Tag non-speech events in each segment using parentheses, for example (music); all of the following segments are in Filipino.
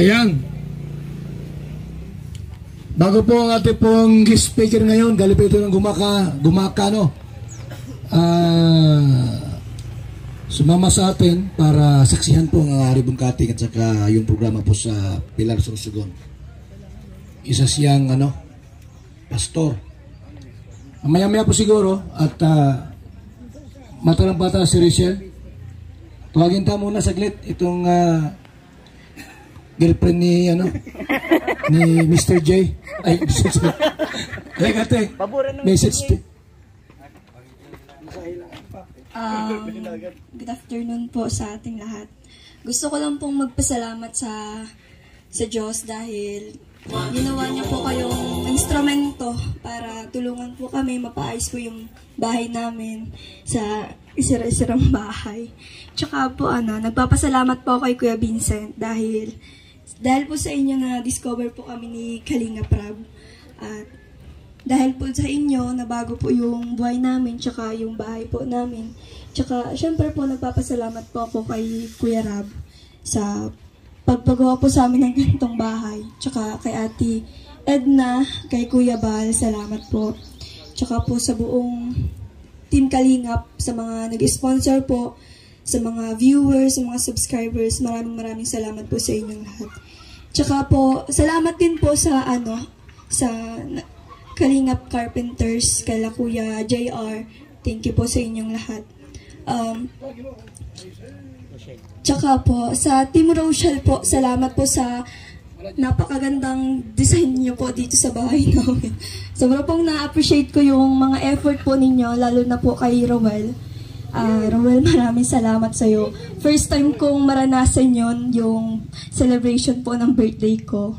Ayan. Bago po ang ating pong speaker ngayon, galing po ng gumaka, gumaka no? Ah, sumama sa atin para saksihan po ang Ari Bungkating at saka yung programa po sa Pilar Sorsogon. Isa siyang ano, pastor. Maya-maya po siguro at uh, mata ng bata si Rachel. Tuwagin ta muna saglit itong ah, girlfriend ni ano (laughs) ni Mr. J. Ay, (laughs) Mr. J. Ay, ate. Message to. Um, good afternoon po sa ating lahat. Gusto ko lang pong magpasalamat sa sa Diyos dahil ginawa niya po kayong instrumento para tulungan po kami mapaayos po yung bahay namin sa isira-isirang bahay. Tsaka po ano, nagpapasalamat po kay Kuya Vincent dahil dahil po sa inyo na discover po kami ni Kalinga Prab. At dahil po sa inyo, nabago po yung buhay namin, tsaka yung bahay po namin. Tsaka, syempre po, nagpapasalamat po ako kay Kuya Rab sa pagpagawa po sa amin ng ganitong bahay. Tsaka kay Ate Edna, kay Kuya Bal, salamat po. Tsaka po sa buong Team Kalingap, sa mga nag-sponsor po, sa mga viewers, sa mga subscribers, maraming maraming salamat po sa inyong lahat. Tsaka po, salamat din po sa ano, sa Kalingap Carpenters, kala Kuya JR. Thank you po sa inyong lahat. Um, tsaka po, sa Team Rochelle po, salamat po sa napakagandang design niyo po dito sa bahay namin. (laughs) Sobrang pong na-appreciate ko yung mga effort po ninyo, lalo na po kay Rowell. Ah, Rowell, maraming salamat sa iyo. First time kong maranasan yon yung celebration po ng birthday ko.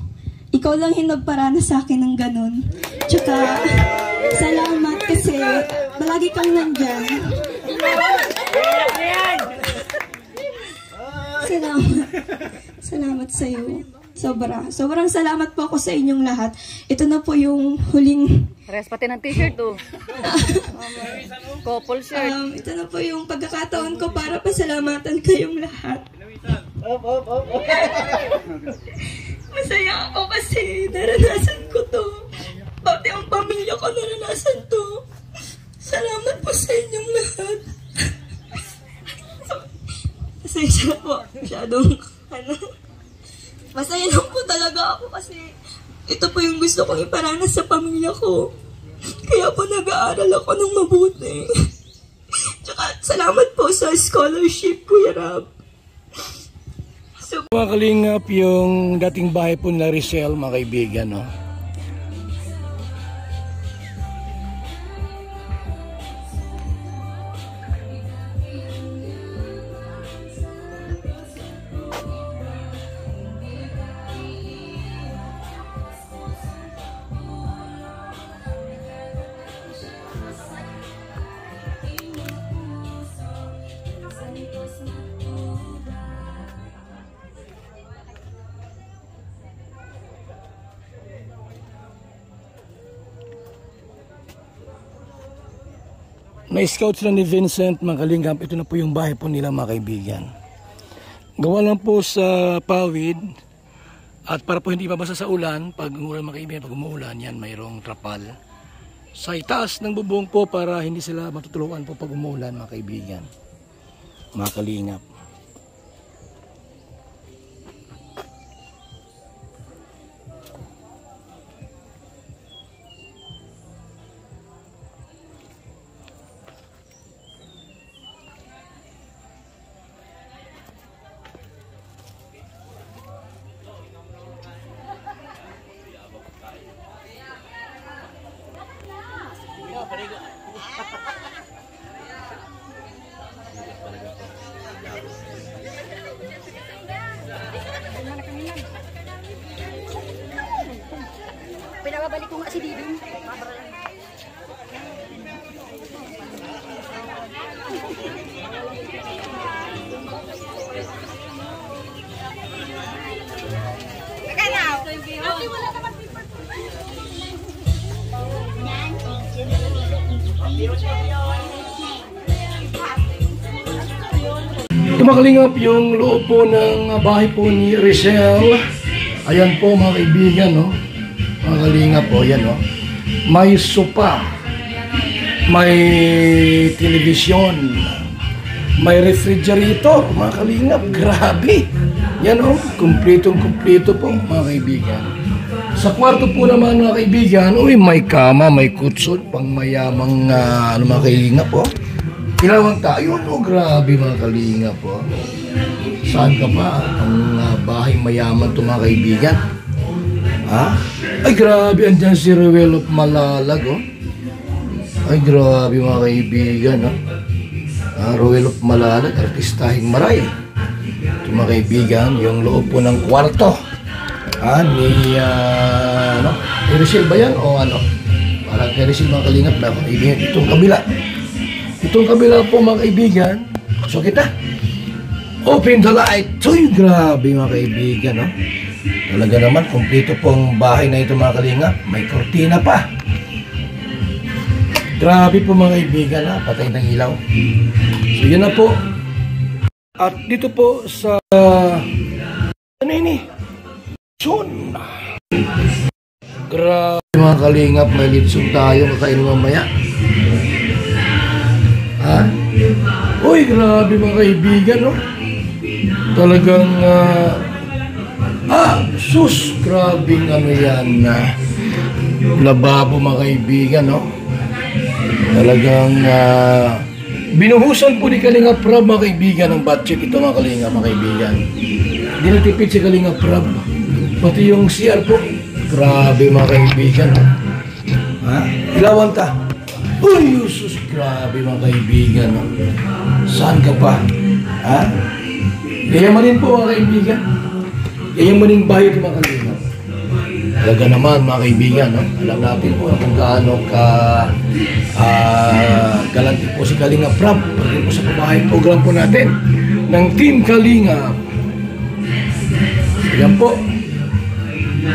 Ikaw lang yung nagparana sa akin ng ganun. Tsaka, salamat kasi palagi kang nandyan. Salamat. Salamat sa iyo. Sobra. Sobrang salamat po ako sa inyong lahat. Ito na po yung huling Pares pati ng t-shirt oh. (laughs) Couple shirt. Um, ito na po yung pagkakataon ko para pasalamatan kayong lahat. (laughs) Masaya ako kasi naranasan ko to. Pati ang pamilya ko naranasan to. Salamat po sa inyong lahat. (laughs) Pasensya po. Masyadong, ano. Masaya lang po talaga ako kasi ito po yung gusto kong iparanas sa pamilya ko. Kaya po nag-aaral ako ng mabuti. Tsaka salamat po sa scholarship, Kuya Rab. So, Mga kalingap, yung dating bahay po na Rizal, mga kaibigan, no? Na-scout sila ni Vincent, mga. Ito na po yung bahay po nila, mga kaibigan. Gawa lang po sa pawid. At para po hindi mabasa sa ulan, pag umulan mga kaibigan, pag umuulan, yan, mayroong trapal. Sa itaas ng bubong po para hindi sila matutuluan po pag umuulan, mga kaibigan. Mga kalingap. Kalingap, yung loob po ng bahay po ni Rizal. Ayan po mga kaibigan, no? Mga kalinga po, yan, no? May sopa, may television, may refrigerator, mga kalingap. Grabe! Yan, oh, kumpletong kumpleto po, mga kaibigan. Sa kwarto po naman, mga kaibigan, uy, may kama, may kutson, pang mayamang, ah, ano, mga kalingap, po. Ilawang tayo, no? Grabe, mga kalingap, po. Saan ka pa? Ang ah, bahay mayaman to mga kaibigan. Ha? Ay grabe, andyan si Ruel of Malalag, oh. Ay grabe mga kaibigan, oh. Ah, Ruel of Malalag, artistahing maray. Ito mga kaibigan, yung loob po ng kwarto. Ah, ni, ah, ano? Ni Rachel ba yan o ano? Parang Rachel mga kalingap na kaibigan. Itong kabila. Itong kabila po mga kaibigan. So kita. Open the light. Uy, grabe mga kaibigan, no? Talaga naman, kumpleto pong bahay na ito mga kalinga. May kortina pa. Grabe po mga kaibigan, ha? Patay ng ilaw. So, yun na po. At dito po sa... Ano ini? Son. Grabe mga kalingap, may litson tayo kakainin mamaya. Ha? Uy, grabe mga kaibigan, no? Talagang, ah, ah, sus, grabing ano yan na lababo mga kaibigan, no? Talagang, ah, binuhusan po ni Kalinga Prab mga kaibigan ng budget ito mga Kalinga mga kaibigan. Hindi natipid si Kalinga Prab. Pati yung CR po, grabe mga kaibigan. Ha? Ilawan ta. Uy, sus, grabe mga kaibigan. Saan ka pa? Ha? Yayamanin po mga kaibigan. Yayamanin bahay ito mga kaibigan. Talaga naman mga kaibigan, no? alam natin po kung gaano ka ah, galanti po si Kalinga Prab pagdating po sa pabahay program po natin ng Team Kalinga. Yan po,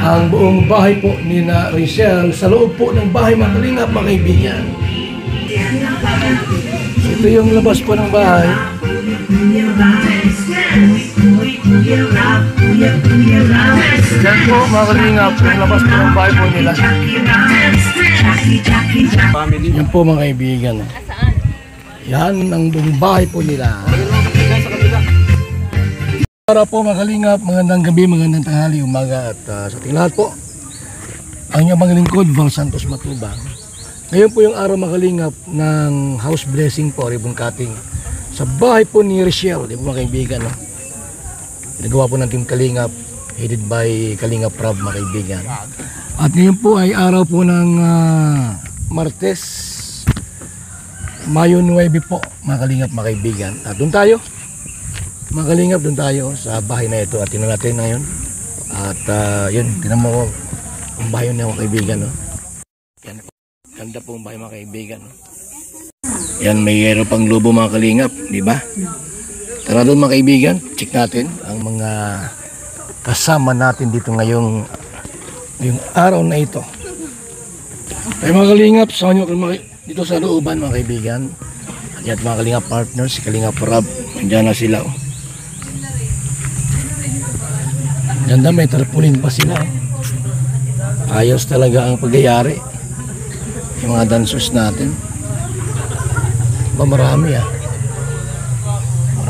ang buong bahay po ni na Richelle sa loob po ng bahay mga Kalinga, mga kaibigan. Ito yung labas po ng bahay. Yan po mga kalingap, yung labas po ng bahay po nila. Yan po mga kaibigan. Yan ang buong bahay po nila. Para po mga kalingap, magandang gabi, magandang tanghali, umaga at uh, sa ating lahat po. Ang inyong mga lingkod, Val Santos Matubang. Ngayon po yung araw mga kalingap ng house blessing po, ribbon cutting. Sa bahay po ni Richelle, di po mga kaibigan. No? Nagawa po ng Team Kalingap, headed by Kalingap Prab, mga kaibigan. At ngayon po ay araw po ng ah, Martes, Mayo 9 po, mga Kalingap, mga kaibigan. At doon tayo, mga Kalingap, doon tayo sa bahay na ito. At tinan natin ngayon. At ah, yun, tinan mo ko, ang bahay na mga kaibigan. No? Ganda po ang bahay mga kaibigan. No? Yan, may yero pang lubo mga Kalingap, di ba? Tara doon mga kaibigan, check natin ang mga kasama natin dito ngayong ngayong araw na ito. Ay mga kalingap, sa inyo dito sa looban mga kaibigan. At mga kalingap partners, si Kalingap Rab, nandiyan na sila. Oh. Ganda may tarpaulin pa sila. Ayos talaga ang pagyayari. Yung mga dancers natin. Ba marami ah.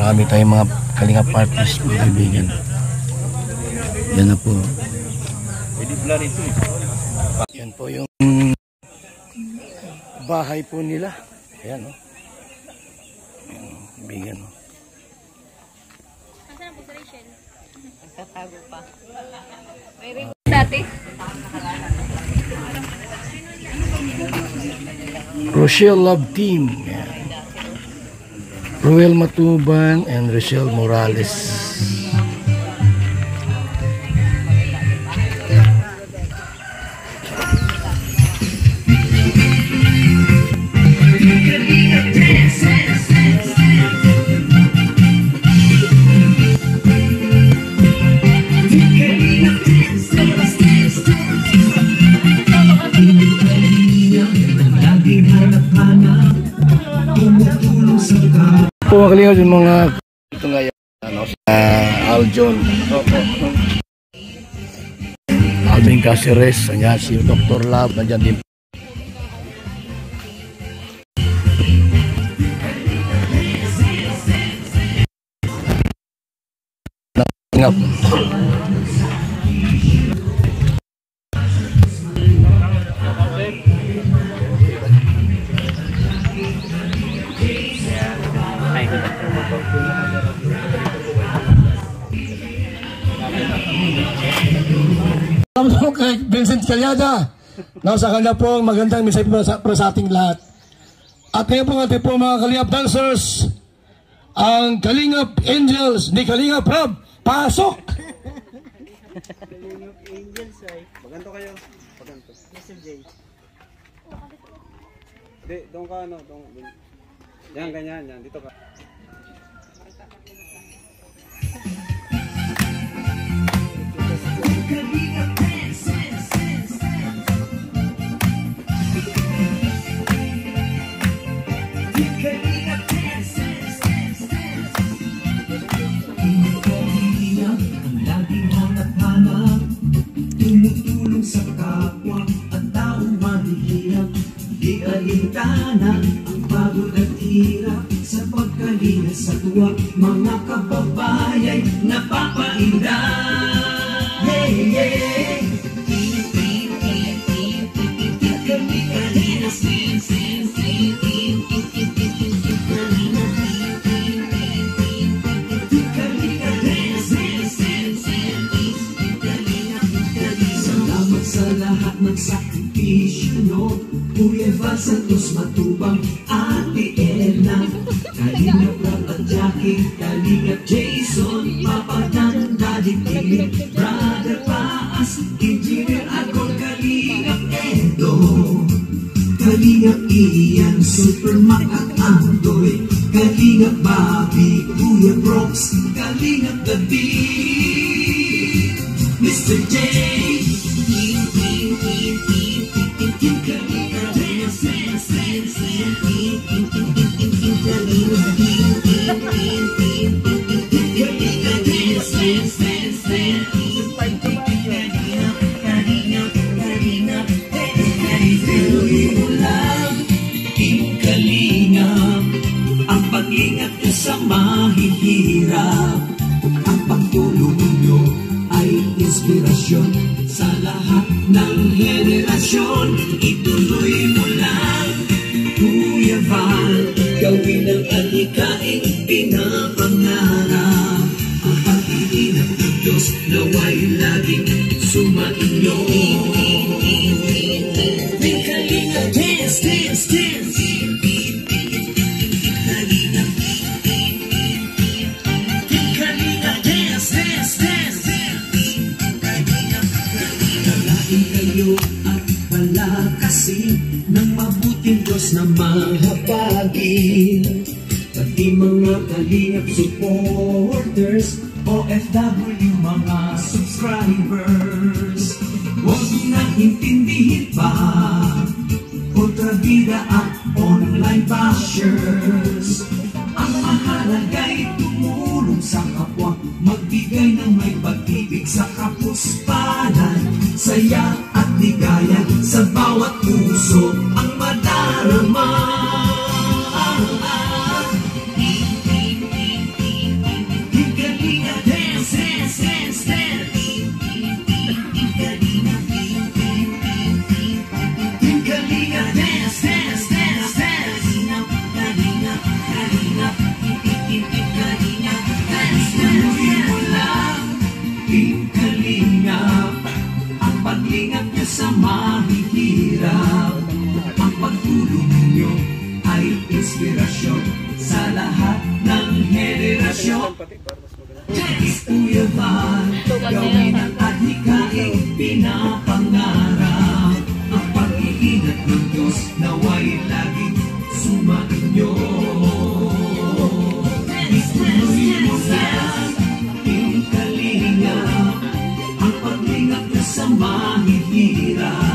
Marami tayong mga kalinga partners, mga kaibigan. Yan na po. Yan po yung bahay po nila. Ayan o. Oh. Ayan, Kaibigan o. Dati. Rochelle Love Team. Ayan. Ruel Matubang and Rochelle Morales. Po mga kalingap yung mga ito ngayon ano, sa Aljon. Bossing Caceres, ayan si Dr. Lab, nandiyan din. Ngap. Salamat kay Vincent Calyada. Now, sa kanya po magandang mensahe para sa, para sa ating lahat. At ngayon po ating po mga Kalingap dancers, ang Kalingap Angels ni Kalingap Rob, pasok! Paganto kayo. Paganto. Mr. J. Hindi, doon ka ano, doon. Yan, ganyan, yan. Dito ka. ang hanap-hanap Tumutulong sa kapwa at taong mahihirap Di alintana ang pagod at hirap Sa pagkalinga sa tuwa Mga kababayay napapainda Yeah, yeah Kalina, sin, sin, sin, Kalina, lahat ng sakripisyo nyo Val Santos Matubang Ate Erna Kalingap Rob at Jackie Kalingap Jason Papa Dan Daddy Philip Brother Paas Engineer Agol Kalingap Edo Kalingap Ian Super Mac at Andoy Kalingap Bobby Kuya Brooks Kalingap David Mr. J. mahihirap. Ang pagtulong nyo ay inspirasyon Sa lahat ng henerasyon. Ituloy mo lang mahihirap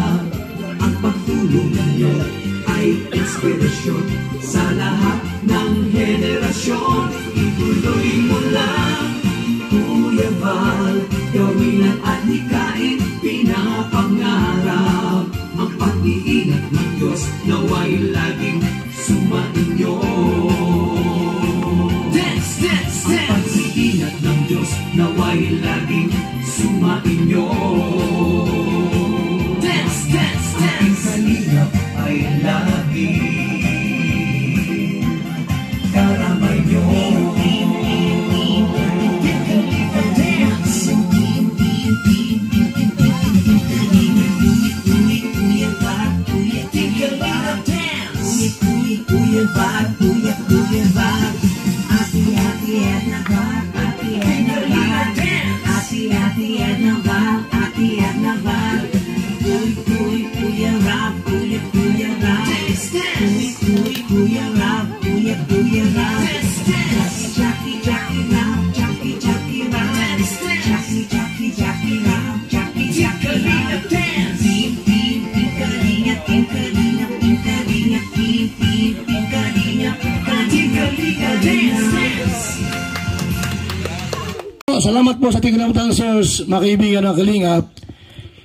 source, mga kaibigan ng Kalingap.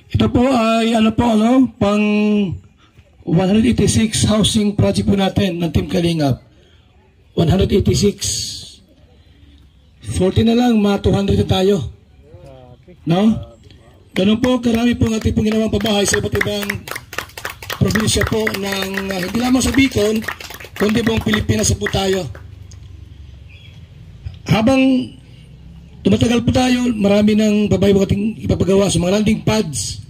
Ito po ay ano po ano, pang 186 housing project po natin ng Team Kalingap. 186. 40 na lang, mga 200 na tayo. No? Ganun po, karami po ang ating pong ginawang pabahay sa iba't ibang probinsya po ng, uh, hindi lamang sa Bicol, kundi buong Pilipinas po tayo. Habang tumatagal po tayo, marami ng babae po ating ipapagawa sa mga landing pads.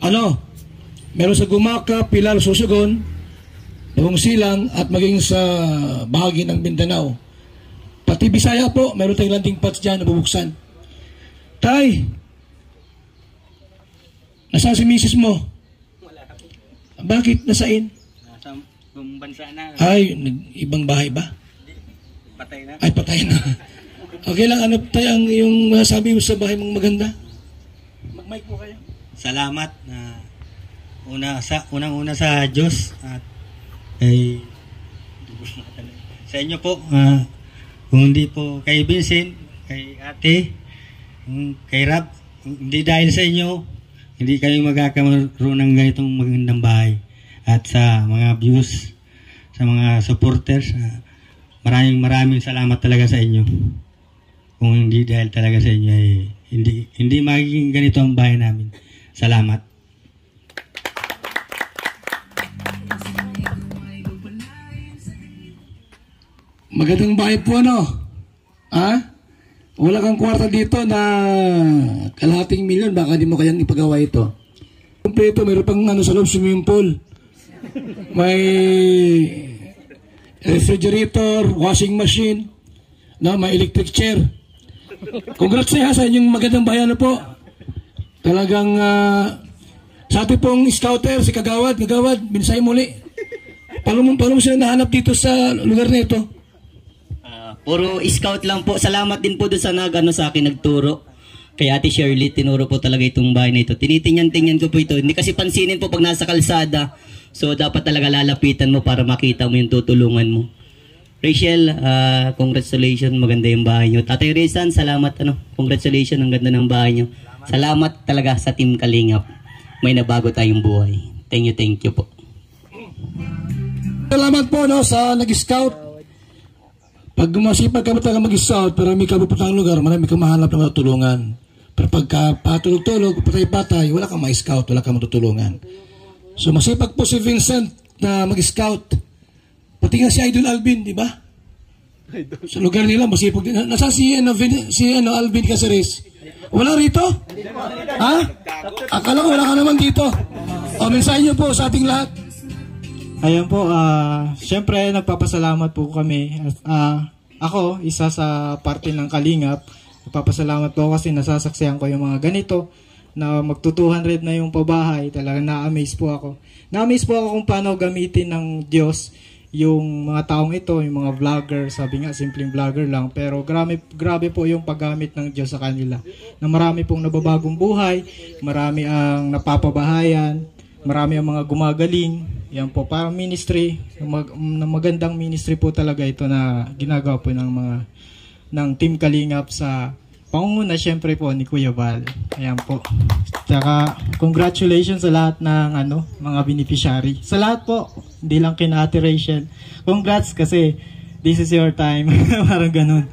Ano? Meron sa Gumaka, Pilar, Susugon, Bagong Silang at maging sa bahagi ng Mindanao. Pati Bisaya po, meron tayong landing pads dyan na bubuksan. Tay, nasaan si misis mo? Bakit? Nasaan? Nasa buong bansa na. Ay, ibang bahay ba? Patay na. Ay, patay na. Okay lang, ano tayo ang yung masasabi mo sa bahay mong maganda? Mag-mic po kayo. salamat na una sa unang-una sa Diyos at kay sa inyo po ah, kung hindi po kay Vincent kay ate kay Rab hindi dahil sa inyo hindi kayo magkakaroon ng ganitong magandang bahay at sa mga views sa mga supporters ah, maraming maraming salamat talaga sa inyo kung hindi dahil talaga sa inyo ay hindi hindi magiging ganito ang bahay namin salamat Magandang bahay po ano? Ha? Wala kang kwarta dito na kalahating milyon, baka di mo kayang ipagawa ito. Kompleto, mayroon pang ano sa loob, swimming pool. May refrigerator, washing machine, no, may electric chair. Congrats sa sa inyong magandang bahay ano po. Talagang ah, sa ating pong scouter, si Kagawad, Kagawad, binsay muli. Paano mo sila nahanap dito sa lugar na ito? Ah, puro scout lang po. Salamat din po doon sa nagano sa akin nagturo. Kay Ate Shirley, tinuro po talaga itong bahay na ito. Tinitingnan-tingnan ko po ito. Hindi kasi pansinin po pag nasa kalsada. So, dapat talaga lalapitan mo para makita mo yung tutulungan mo. Rachel, ah, congratulations. Maganda yung bahay nyo. Tatay Rizan, salamat. Ano, congratulations. Ang ganda ng bahay nyo. Salamat talaga sa Team Kalingap. May nabago tayong buhay. Thank you, thank you po. Salamat po no, sa nag-scout. Pag masipag ka talaga mag-scout, pero may kabuputang lugar, marami kang mahanap na matutulungan. Pero pagka patulog-tulog, patay-patay, wala kang ma-scout, wala kang matutulungan. So masipag po si Vincent na mag-scout. Pati nga si Idol Alvin, di ba? Sa lugar nila, masipag din. Nasa si, ano, Vin, si ano, Alvin Caceres? Wala rito? Ha? Akala ko wala ka naman dito. O, mensahe niyo po sa ating lahat. Ayan po, ah, syempre nagpapasalamat po kami. Ah, ako, isa sa parte ng Kalingap, nagpapasalamat po kasi nasasaksihan ko yung mga ganito na magto 200 na yung pabahay. Talagang na-amaze po ako. Na-amaze po ako kung paano gamitin ng Diyos yung mga taong ito, yung mga vlogger, sabi nga, simpleng vlogger lang. Pero grabe, grabe po yung paggamit ng Diyos sa kanila. Na marami pong nababagong buhay, marami ang napapabahayan, marami ang mga gumagaling. Yan po, parang ministry, mag, na magandang ministry po talaga ito na ginagawa po ng mga ng Team Kalingap sa pangunguna syempre po ni Kuya Val. Ayan po. Tsaka congratulations sa lahat ng ano, mga beneficiary. Sa lahat po, hindi lang kina Ate. Congrats kasi this is your time. (laughs) parang ganun.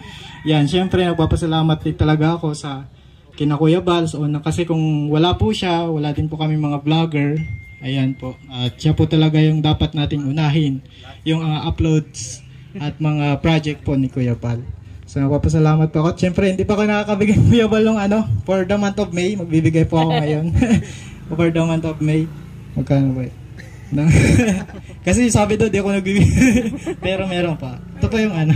Yan, syempre nagpapasalamat din talaga ako sa kina Kuya Val sa una kasi kung wala po siya, wala din po kami mga vlogger. Ayan po. At siya po talaga yung dapat nating unahin. Yung uh, uploads at mga project po ni Kuya Val. So, nagpapasalamat po ako. At syempre, hindi pa ako nakakabigay (laughs) Kuya Val ng ano, for the month of May. Magbibigay po ako ngayon. (laughs) for the month of May. Magkano ba? Na- (laughs) Kasi sabi doon, di ako nagbibigay. Pero meron pa. Ito pa yung ano.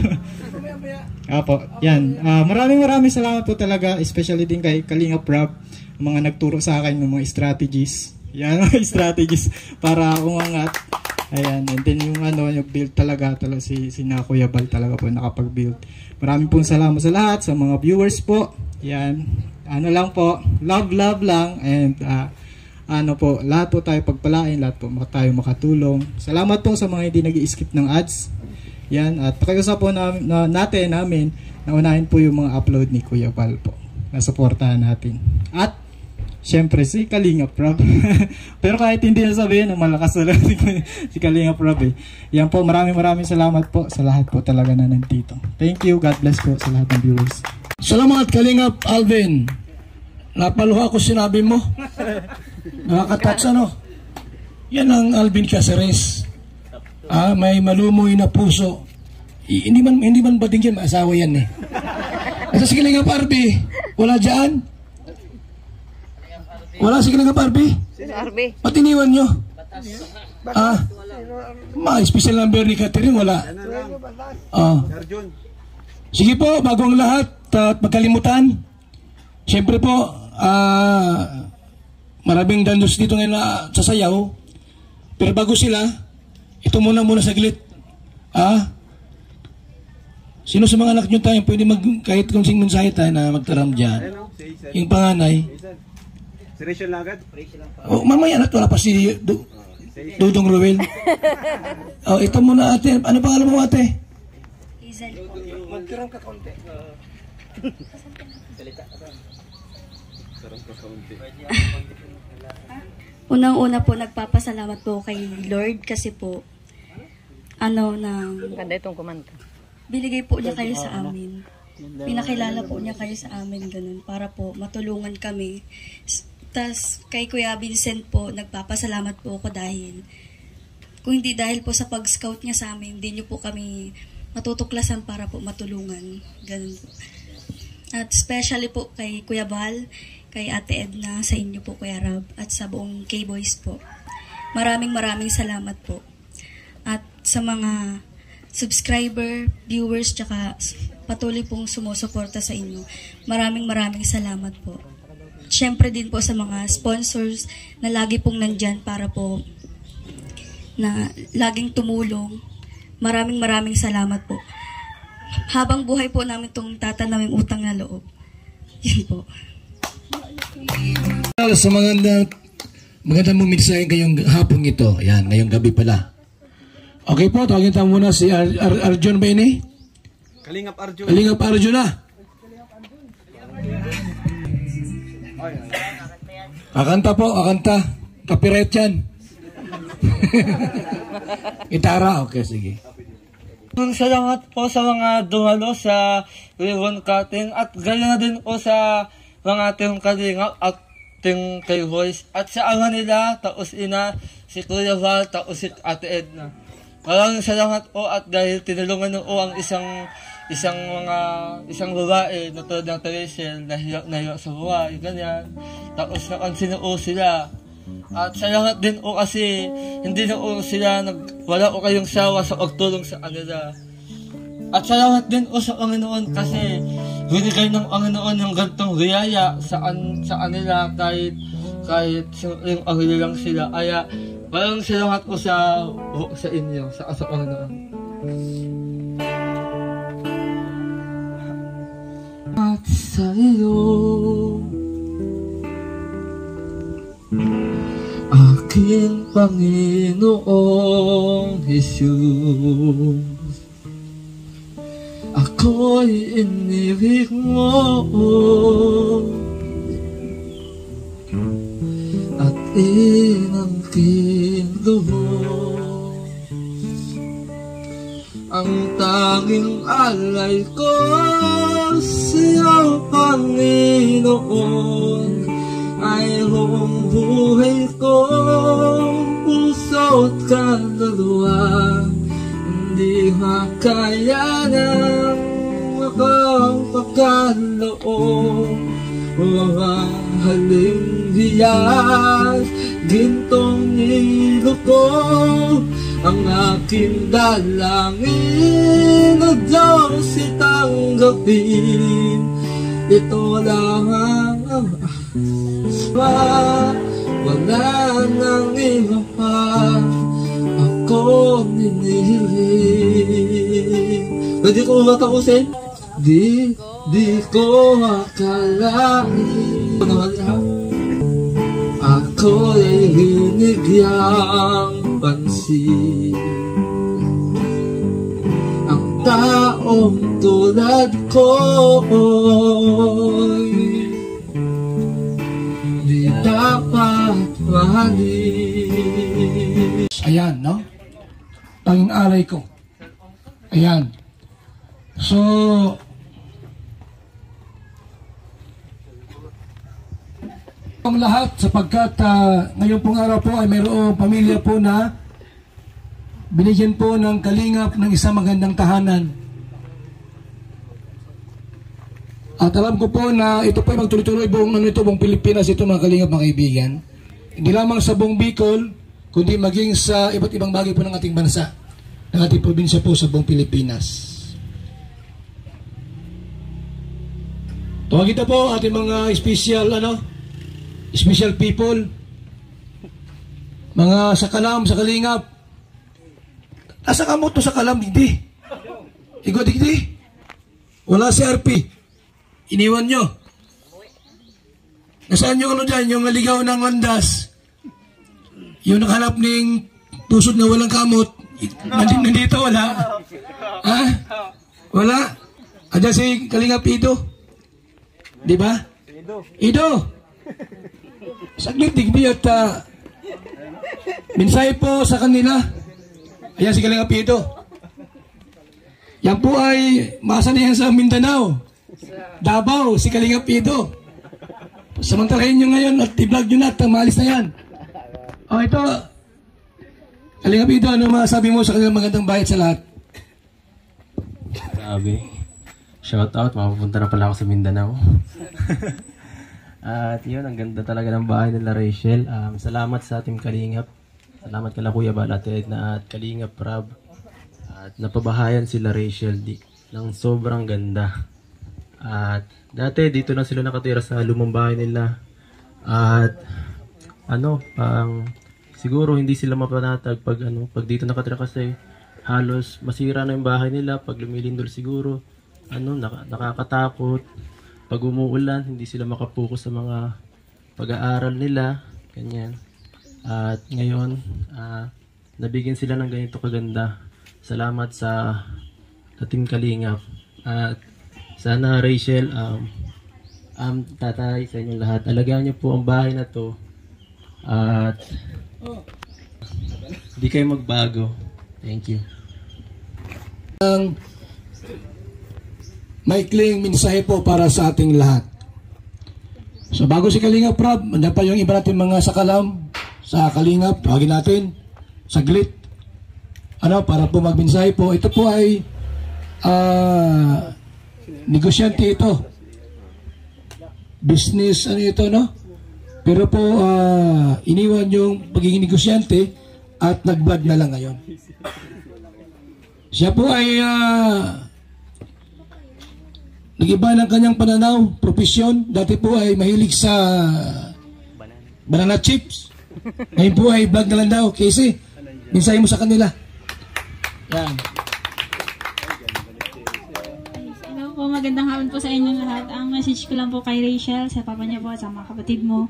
Apo, yan. Ah, maraming maraming salamat po talaga, especially din kay Kalinga Prab, mga nagturo sa akin ng mga strategies. Yan, mga strategies para umangat. Ayan, and then yung ano, yung build talaga, talaga si, si na Kuya Bal talaga po nakapag-build. Maraming pong salamat sa lahat, sa mga viewers po. Yan, ano lang po, love, love lang, and ah, ano po, lahat po tayo pagpalain, lahat po tayo makatulong. Salamat po sa mga hindi nag skip ng ads. Yan, at pakiusap po na, na, natin, namin, na unahin po yung mga upload ni Kuya Val po. nasuportahan natin. At Siyempre, si Kalinga Prab. (laughs) Pero kahit hindi na sabihin, malakas na lang (laughs) si Kalinga Prab eh. Yan po, maraming maraming salamat po sa lahat po talaga na nandito. Thank you, God bless po sa lahat ng viewers. Salamat Kalingap Alvin. Napaluha ko sinabi mo. Nakakatats ano. Yan ang Alvin Caceres. Ah, may malumoy na puso. I- hindi man hindi man bading yan, may asawa yan eh. Asa si Kalingap Arby? Wala dyan? Wala si Kalingap Arby? Arbe. Ba't iniwan nyo? Ah, may special number ni Catherine, wala. Ah. Arjun. Sige po, bago ang lahat at magkalimutan. Siyempre po, ah maraming dandos dito ngayon na sasayaw. Pero bago sila, ito muna muna saglit. Ah, Sino sa mga anak nyo tayo pwede mag, kahit kung sing mensahe tayo na magtaram dyan? Ano? Isan. Yung panganay. Si Rachel na agad? oh, mamaya na wala pa si Du- Dudong Ruel. oh, ito muna ate. Ano pangalan mo ate? Hazel po. Unang-una po, nagpapasalamat po kay Lord kasi po, ano, na Ganda itong kumanta. binigay po niya kayo sa amin. Pinakilala po niya kayo sa amin ganun para po matulungan kami. Tapos kay Kuya Vincent po, nagpapasalamat po ako dahil kung hindi dahil po sa pag-scout niya sa amin, hindi niyo po kami matutuklasan para po matulungan. Ganun po. At especially po kay Kuya Bal, kay Ate Edna, sa inyo po Kuya Rab, at sa buong K-Boys po. Maraming maraming salamat po. At sa mga subscriber, viewers, tsaka patuloy pong sumusuporta sa inyo. Maraming maraming salamat po. Siyempre din po sa mga sponsors na lagi pong nandyan para po na laging tumulong. Maraming maraming salamat po. Habang buhay po namin itong tatanawing utang na loob. Yun po. Sa mga magandang muminsahin kayong hapong ito. Yan, ngayong gabi pala. Okay po, tawagin tayo muna si Ar- Ar- Arjun ba ini? Kalingap Arjun. Kalingap Arjun na. Akanta po, akanta. Copyright yan. (laughs) Itara, okay, sige. Salamat po sa mga dumalo sa ribbon cutting at ganoon na din po sa mga ating kalingap at ating kay voice at sa ama nila, taos ina, si Kuya Val, taos si Ate Edna. Maraming salamat po at dahil tinulungan niyo po ang isang isang mga isang babae na tulad ng Teresel na hiya, na hiya sa buhay, ganyan. Tapos napansin po sila. At salamat din o kasi hindi na o sila nag, wala o kayong sawa sa pagtulong sa kanila. At salamat din o sa Panginoon kasi binigay ng Panginoon yung gantong biyaya sa, an, sa kanila kahit kahit yung ahili lang sila. Kaya maraming salamat po sa sa inyo, sa, sa Panginoon. At sa iyo aking Panginoong Jesus. Ako'y inibig mo at inangkin lubos. Ang tanging alay ko sa'yo, Panginoon, ay buong buhay ko, puso at kaluluwa. Hindi makaya ng akong pagkaloob. Mga halimbiyan, gintong nilo ko Ang aking dalangin, o Diyos itanggapin. Ito lang ang Wala nang iba pa. Ako ninihiling Pwede ko ba tapusin? Di, di ko akalain Ako'y hinigyang pansin Ang taong tulad ko Di dapat mahalin Ayan, no? Ang inalay ko. Ayan. So, ang lahat sapagkat ah, ngayon pong araw po ay mayroong pamilya po na binigyan po ng kalingap ng isang magandang tahanan. At alam ko po na ito po ay magtuloy-tuloy buong ano ito, buong Pilipinas ito mga kalingap mga kaibigan. Hindi lamang sa buong Bicol, kundi maging sa iba't ibang bagay po ng ating bansa, ng ating probinsya po sa buong Pilipinas. Tawag kita po ating mga special ano, special people, mga sakalam, sakalingap. Asa ka mo to sa kalam, hindi. Ikaw, hindi. Wala si RP. Iniwan nyo. Nasaan yung ano dyan, yung naligaw ng landas? Yung nakahanap ng pusod na walang kamot. Nandito, nandito wala. Ha? Wala? Ada si Kalingap Ido. Di ba? Ido. Saglit, digbi at uh, minsay po sa kanila. Ayan si Kalingap Ido. Yan po ay masa na yan sa Mindanao. Davao, si Kalingap Ido. Samantalahin nyo ngayon at i-vlog nyo na at maalis na yan. O ito, Kalingap Ido, ano masabi mo sa kanilang magandang bayad sa lahat? Grabe. Shout out, mapupunta na pala ako sa Mindanao. (laughs) At yun, ang ganda talaga ng bahay nila Rachel. Um, salamat sa ating Kalingap. Salamat kala Kuya Balated na at Kalingap Rab. At napabahayan sila Rachel di ng sobrang ganda. At dati dito na sila nakatira sa lumang bahay nila. At ano, pang siguro hindi sila mapanatag pag ano, pag dito nakatira kasi halos masira na yung bahay nila pag lumilindol siguro. Ano, naka- nakakatakot. Pag umuulan, hindi sila makapokus sa mga pag-aaral nila. Ganyan. At ngayon, ah, nabigyan sila ng ganito kaganda. Salamat sa ating kalingap. At sana Rachel, um, um, tatay sa inyong lahat, alagaan niyo po ang bahay na to. At hindi kayo magbago. Thank you. Ang maikling mensahe po para sa ating lahat. So bago si Kalingap Prab, manda pa yung iba natin mga sakalam sa Kalingap, tawagin natin, saglit. Ano, para po magmensahe po. Ito po ay ah, negosyante ito. Business, ano ito, no? Pero po, ah, iniwan yung pagiging negosyante at nag-vlog na lang ngayon. Siya po ay ah, Nag-iba ng kanyang pananaw, profesyon. Dati po ay mahilig sa banana chips. Ngayon po ay vlog na lang daw. Casey, minsay mo sa kanila. Yan. Hello po, magandang hapon po sa inyong lahat. Ang message ko lang po kay Rachel, sa papa niya po at sa mga kapatid mo.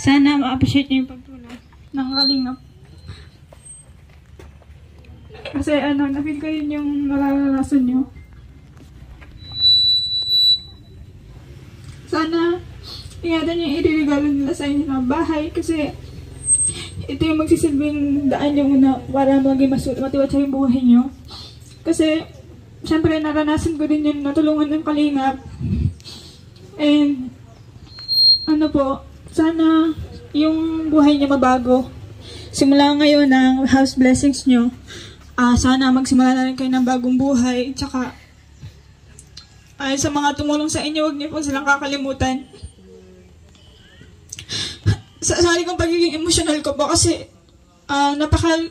Sana ma-appreciate niyo yung pagtulong ng kalingap. Kasi ano, na-feel ko yun yung nararanasan niyo. Sana ingatan niyo yung iririgalo nila sa inyo ng bahay kasi ito yung magsisilbing daan niyo muna para maging mas matiwat sa yung buhay niyo. Kasi, syempre, naranasan ko din yung natulungan ng kalingap. And, ano po, sana yung buhay niya mabago. Simula ngayon ng house blessings niyo, ah sana magsimula na rin kayo ng bagong buhay. Tsaka, ay sa mga tumulong sa inyo, huwag niyo po silang kakalimutan. Sa sarili kong pagiging emotional ko po kasi ah napaka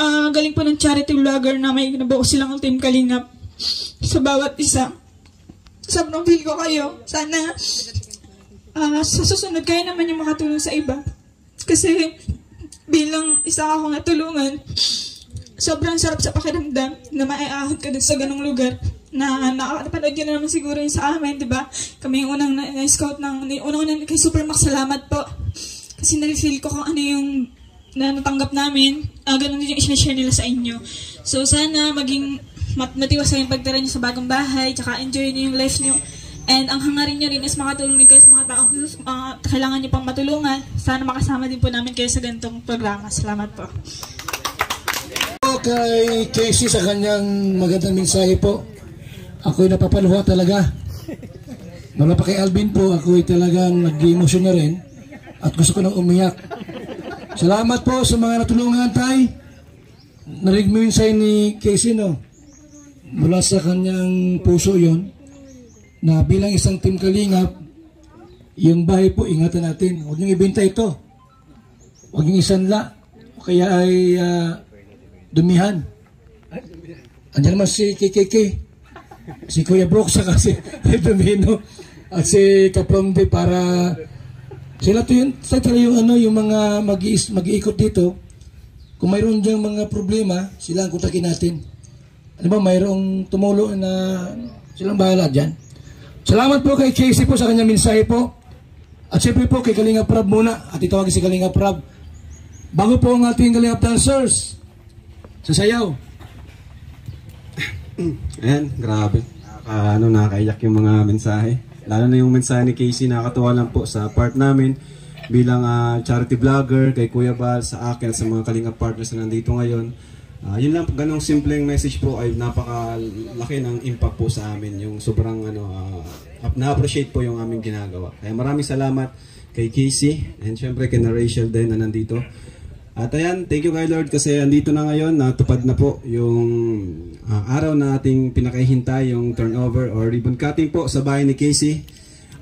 ah, galing po ng charity vlogger na may nabuo silang team kalingap sa bawat isa. Sobrang feel ko kayo. Sana ah, sa susunod kayo naman yung makatulong sa iba. Kasi bilang isa akong natulungan, sobrang sarap sa pakiramdam na maiahon ka dun sa ganong lugar na nakapanood nyo na naman siguro yun sa amin, di ba? Kami yung unang na- na-scout ng, unang-unang kay Supermax, salamat po. Kasi na-feel ko kung ano yung na natanggap namin, ah ganun din yung i-share nila sa inyo. So, sana maging mat matiwas sa yung pagtira nyo sa bagong bahay, tsaka enjoy nyo yung life nyo. And ang hangarin nyo rin is makatulong din kayo sa mga taong uh, kailangan nyo pang matulungan. Sana makasama din po namin kayo sa ganitong programa. Salamat po. Po kay Casey sa kanyang magandang mensahe po. Ako'y napapaluha talaga. Mula pa kay Alvin po, ako'y talagang nag-emotion na rin at gusto ko nang umiyak. Salamat po sa mga natulungan tay. Narinig mo yung sign ni Casey no? Mula sa kanyang puso yon na bilang isang team kalingap, yung bahay po, ingatan natin. Huwag niyong ibenta ito. Huwag niyong isanla. Kaya ay ah, dumihan. Andiyan naman si KKK. Si Kuya Brooks saka si (laughs) Domino at si Kapromde para sila to yun, sila yung ano, yung mga mag mag-iikot dito. Kung mayroon diyang mga problema, sila ang kutakin natin. Ano ba, mayroong tumulo na silang bahala dyan. Salamat po kay Casey po sa kanyang mensahe po. At siyempre po kay Kalinga Prab muna. At itawagin si Kalinga Prab. Bago po ang ating Kalinga dancers. Sa sayaw. Ayan, grabe. Nakaka, ano, nakakaiyak yung mga mensahe. Lalo na yung mensahe ni Casey, nakakatuwa lang po sa part namin bilang ah, charity vlogger, kay Kuya Bal, sa akin, sa mga kalinga partners na nandito ngayon. Ah, yun lang, ganong simpleng message po ay napakalaki ng impact po sa amin. Yung sobrang ano, ah, na-appreciate po yung aming ginagawa. Kaya maraming salamat kay Casey and syempre kay Rachel din na nandito. At ayan, thank you kay Lord kasi andito na ngayon, natupad na po yung ah, araw na ating pinakahintay, yung turnover or ribbon cutting po sa bahay ni Casey.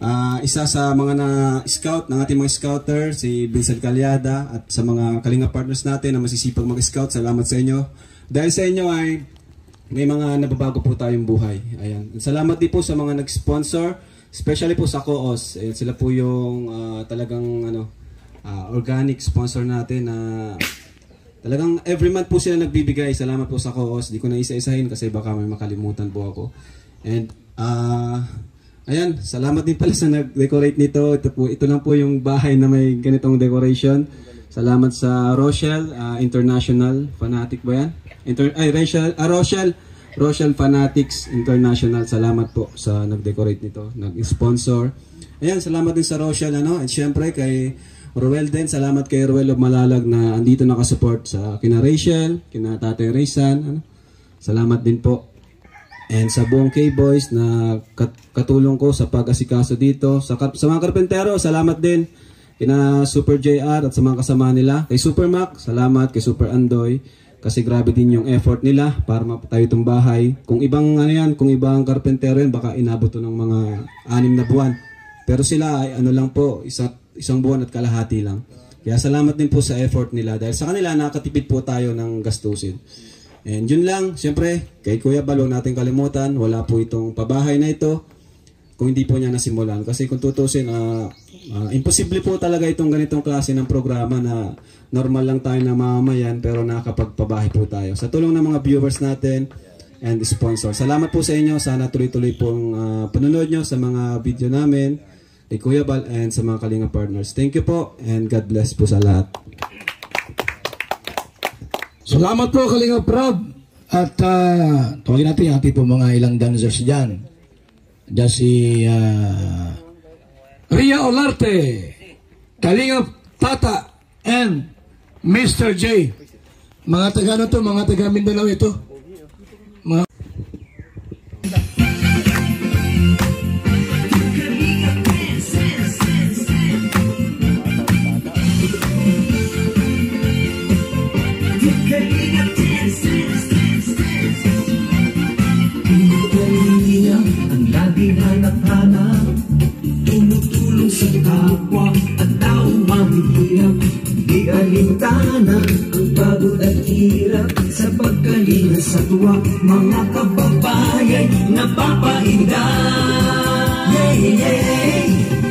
Ah, isa sa mga na scout ng ating mga scouter, si Vincent Calyada at sa mga kalinga partners natin na masisipag mag-scout, salamat sa inyo. Dahil sa inyo ay may mga nababago po tayong buhay. Ayan. Salamat din po sa mga nag-sponsor, especially po sa Coos. Ayan, sila po yung ah, talagang ano, ah, organic sponsor natin na talagang every month po sila nagbibigay. Salamat po sa Coos. Di ko na isa-isahin kasi baka may makalimutan po ako. And ah ayan, salamat din pala sa nag-decorate nito. Ito po, ito lang po yung bahay na may ganitong decoration. Salamat sa Rochelle ah, International Fanatic ba yan? Inter ay, Rochelle, ah, Rochelle, Rochelle Fanatics International. Salamat po sa nag-decorate nito, nag-sponsor. Ayan, salamat din sa Rochelle, ano? At syempre kay Ruel din, salamat kay Ruel of Malalag na andito nakasupport sa kina Rachel, kina Tate Rizan, ano? Salamat din po. And sa buong K-Boys na kat- katulong ko sa pag-asikaso dito. Sa, sa mga karpentero, salamat din. Kina Super JR at sa mga kasama nila. Kay Super Mac, salamat. Kay Super Andoy. Kasi grabe din yung effort nila para mapatayo itong bahay. Kung ibang ano yan, kung ibang karpentero yan, baka inabot ng mga anim na buwan. Pero sila ay ano lang po, isa, isang buwan at kalahati lang. Kaya salamat din po sa effort nila. Dahil sa kanila, nakatipid po tayo ng gastusin. And yun lang, siyempre, kay Kuya Balo natin kalimutan, wala po itong pabahay na ito kung hindi po niya nasimulan. Kasi kung tutusin, ah, ah, imposible po talaga itong ganitong klase ng programa na normal lang tayo na mamamayan pero nakakapagpabahay po tayo. Sa tulong ng mga viewers natin and sponsor. Salamat po sa inyo. Sana tuloy-tuloy pong ah, panunod nyo sa mga video namin kay Kuya Bal and sa mga Kalinga partners. Thank you po and God bless po sa lahat. Salamat po Kalinga Prab. At uh, tawagin natin yung ating po mga ilang dancers dyan. Diyan si ah, Ria Olarte, Kalinga Tata, and Mr. J. Mga taga ano to, mga taga Mindanao ito. Mga kababayan napapainda. Yeah, yeah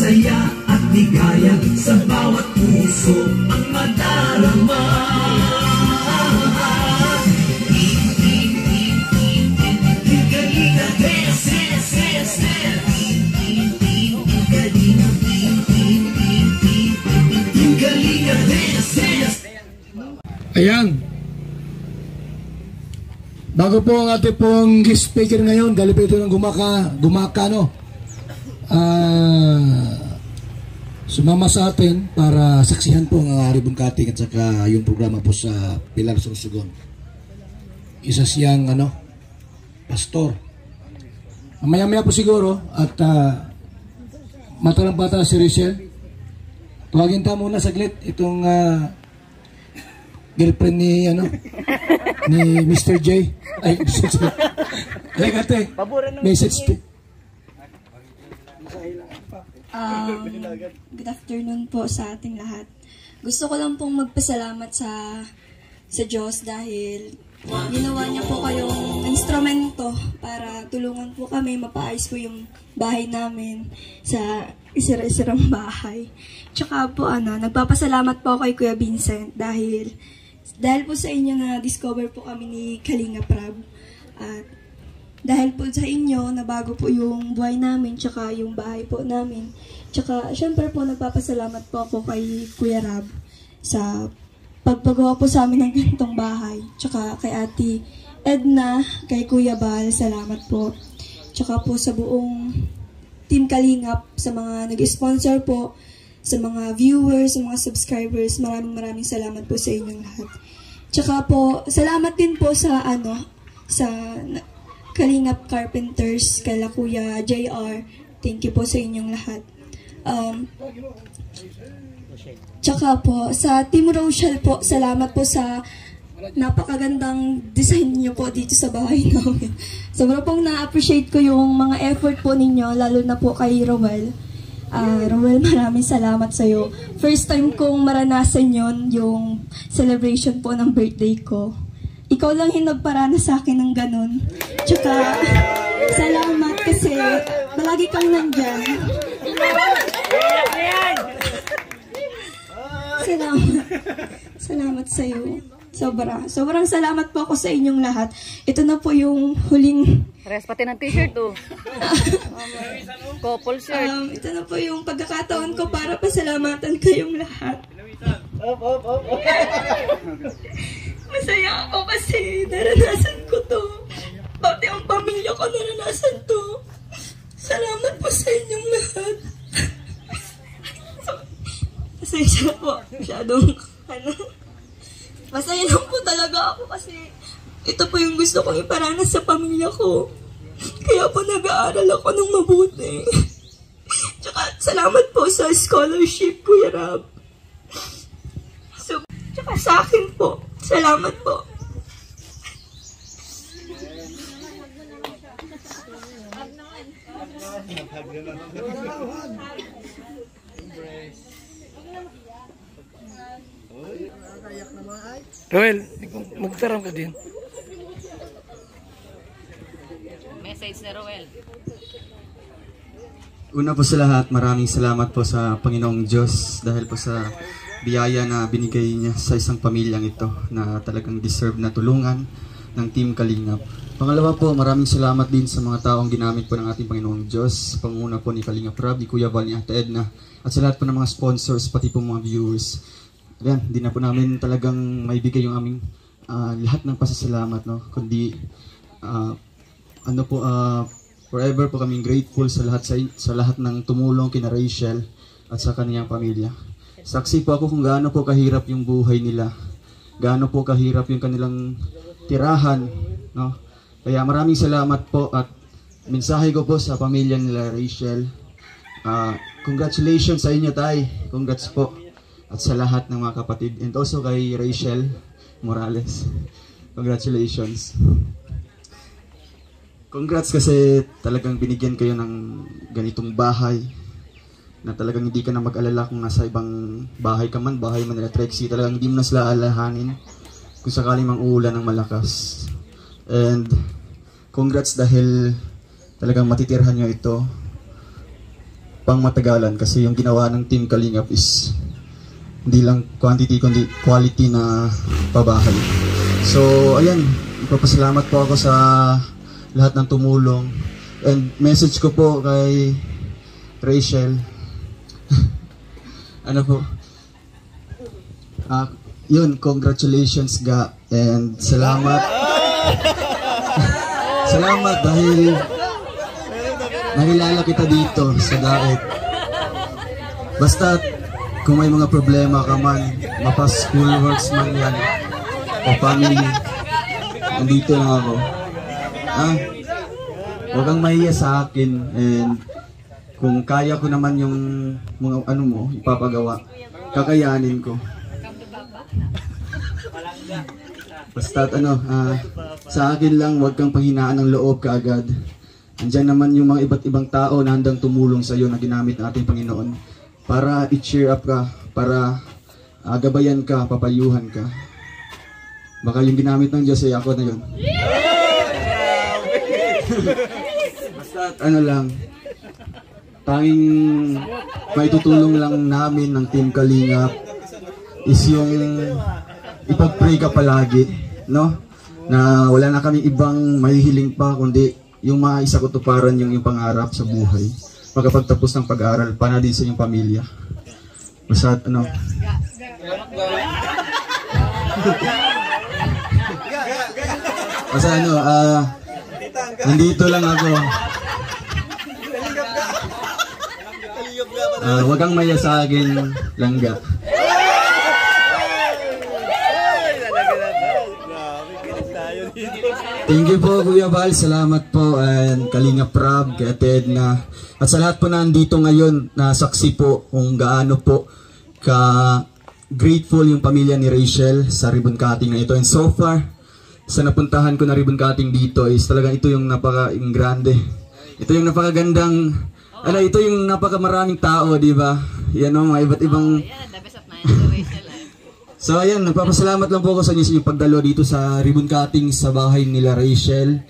Saya at ligaya sa bawat puso Ang madarama Ayan. Bago po ang ating pong speaker ngayon, galing po ito ng gumaka, gumaka no? Ah, sumama sa atin para saksihan po ang uh, ribbon cutting at saka yung programa po sa Pilar Sorsogon. Isa siyang ano, pastor. Maya-maya po siguro at uh, mata ng bata si Rachel. Tuwagin ta muna saglit itong ah, girlfriend ni ano (laughs) ni Mr. J. Ay, (laughs) Mr. J. Ay, ate. Message. Um, good afternoon po sa ating lahat. Gusto ko lang pong magpasalamat sa sa Diyos dahil ginawa niya po kayong instrumento para tulungan po kami mapaayos po yung bahay namin sa isira-isirang bahay. Tsaka po ano, nagpapasalamat po ako kay Kuya Vincent dahil dahil po sa inyo na discover po kami ni Kalinga Prab. At dahil po sa inyo, nabago po yung buhay namin, tsaka yung bahay po namin. Tsaka, syempre po, nagpapasalamat po ako kay Kuya Rab sa pagpagawa po sa amin ng ganitong bahay. Tsaka kay Ate Edna, kay Kuya Bal, salamat po. Tsaka po sa buong Team Kalingap, sa mga nag-sponsor po, sa mga viewers, sa mga subscribers, maraming maraming salamat po sa inyong lahat. Tsaka po, salamat din po sa ano, sa Kalingap Carpenters, kala Kuya JR. Thank you po sa inyong lahat. Um, tsaka po, sa Team Rochelle po, salamat po sa napakagandang design niyo po dito sa bahay (laughs) namin. Sobrang pong na-appreciate ko yung mga effort po ninyo, lalo na po kay Rowell. Ah, Rowell, maraming salamat sa iyo. First time kong maranasan yon yung celebration po ng birthday ko. Ikaw lang yung nagparana sa akin ng ganun. Tsaka, salamat kasi malagi kang nandyan. Salamat. Salamat sa iyo. Sobra. Sobrang salamat po ako sa inyong lahat. Ito na po yung huling Rest pati ng t-shirt oh. (laughs) Couple shirt. Um, ito na po yung pagkakataon ko para pasalamatan kayong lahat. (laughs) Masaya ako kasi naranasan ko to. Pati ang pamilya ko naranasan to. Salamat po sa inyong lahat. Pasensya po. Masyadong, ano, masaya lang po talaga ako kasi ito po yung gusto kong iparanas sa pamilya ko. Kaya po nag-aaral ako ng mabuti. Tsaka salamat po sa scholarship, Kuya Rab. Sa akin po. Salamat po. Roel, magtaram ka din. Message na Roel. Una po sa lahat, maraming salamat po sa Panginoong Diyos dahil po sa biyaya na binigay niya sa isang pamilyang ito na talagang deserve na tulungan ng Team Kalingap. Pangalawa po, maraming salamat din sa mga taong ginamit po ng ating Panginoong Diyos. Panguna po ni Kalingap Rob, ni Kuya Val, ni Ate Edna, at sa lahat po ng mga sponsors, pati po mga viewers. Ayan, hindi na po namin talagang maibigay yung aming ah, lahat ng pasasalamat, no? Kundi, ah, ano po, ah, forever po kaming grateful sa lahat sa, sa lahat ng tumulong kina Rachel at sa kaniyang pamilya. Saksi po ako kung gaano po kahirap yung buhay nila. Gaano po kahirap yung kanilang tirahan, no? Kaya maraming salamat po at mensahe ko po sa pamilya nila Rachel. Ah, congratulations sa inyo tay. Congrats po. At sa lahat ng mga kapatid and also kay Rachel Morales. Congratulations. Congrats kasi talagang binigyan kayo ng ganitong bahay na talagang hindi ka na mag-alala kung nasa ibang bahay ka man, bahay man nila Trexie, talagang hindi mo na sila alahanin kung sakaling mang uulan ng malakas. And congrats dahil talagang matitirhan nyo ito pang matagalan kasi yung ginawa ng Team Kalingap is hindi lang quantity kundi quality na pabahay. So, ayan, ipapasalamat po ako sa lahat ng tumulong. And message ko po kay Rachel. (laughs) ano po? Ah, yun, congratulations ga and salamat. (laughs) salamat dahil nakilala kita dito sa Daet. Basta kung may mga problema ka man, mapa school works man yan, o family, nandito lang ako. Ah, huwag kang mahiya sa akin and kung kaya ko naman yung mga ano mo, ipapagawa, kakayanin ko. Basta ano, ah, sa akin lang, huwag kang panghinaan ng loob kaagad. Andiyan naman yung mga iba't ibang tao na handang tumulong sa iyo na ginamit ng ating Panginoon para i-cheer up ka, para ah, gabayan ka, papayuhan ka. Baka yung ginamit ng Diyos ay ako na yun. (laughs) Basta ano lang, tanging maitutulong lang namin ng Team Kalingap is yung ipag-pray ka palagi, no? Na wala na kaming ibang mahihiling pa kundi yung maisa ko tuparan yung yung pangarap sa buhay. Pagkapagtapos ng pag-aaral, para din sa inyong pamilya. Basta ano, Basta ano, ah, nandito lang ako. Ah, wag kang maya sa akin, langga. Thank you po Kuya Val, salamat po and Kalinga Prab, kay Ate Edna. At sa lahat po na nandito ngayon na saksi po kung gaano po ka grateful yung pamilya ni Rachel sa ribbon cutting na ito. And so far, sa napuntahan ko na ribbon cutting dito is talagang ito yung napaka yung grande. Ito yung napakagandang ano, ito yung napakamaraming tao, di ba? Yan o, mga iba't ibang So ayan, nagpapasalamat lang po ako sa inyo sa inyong pagdalo dito sa ribbon cutting sa bahay nila Rachel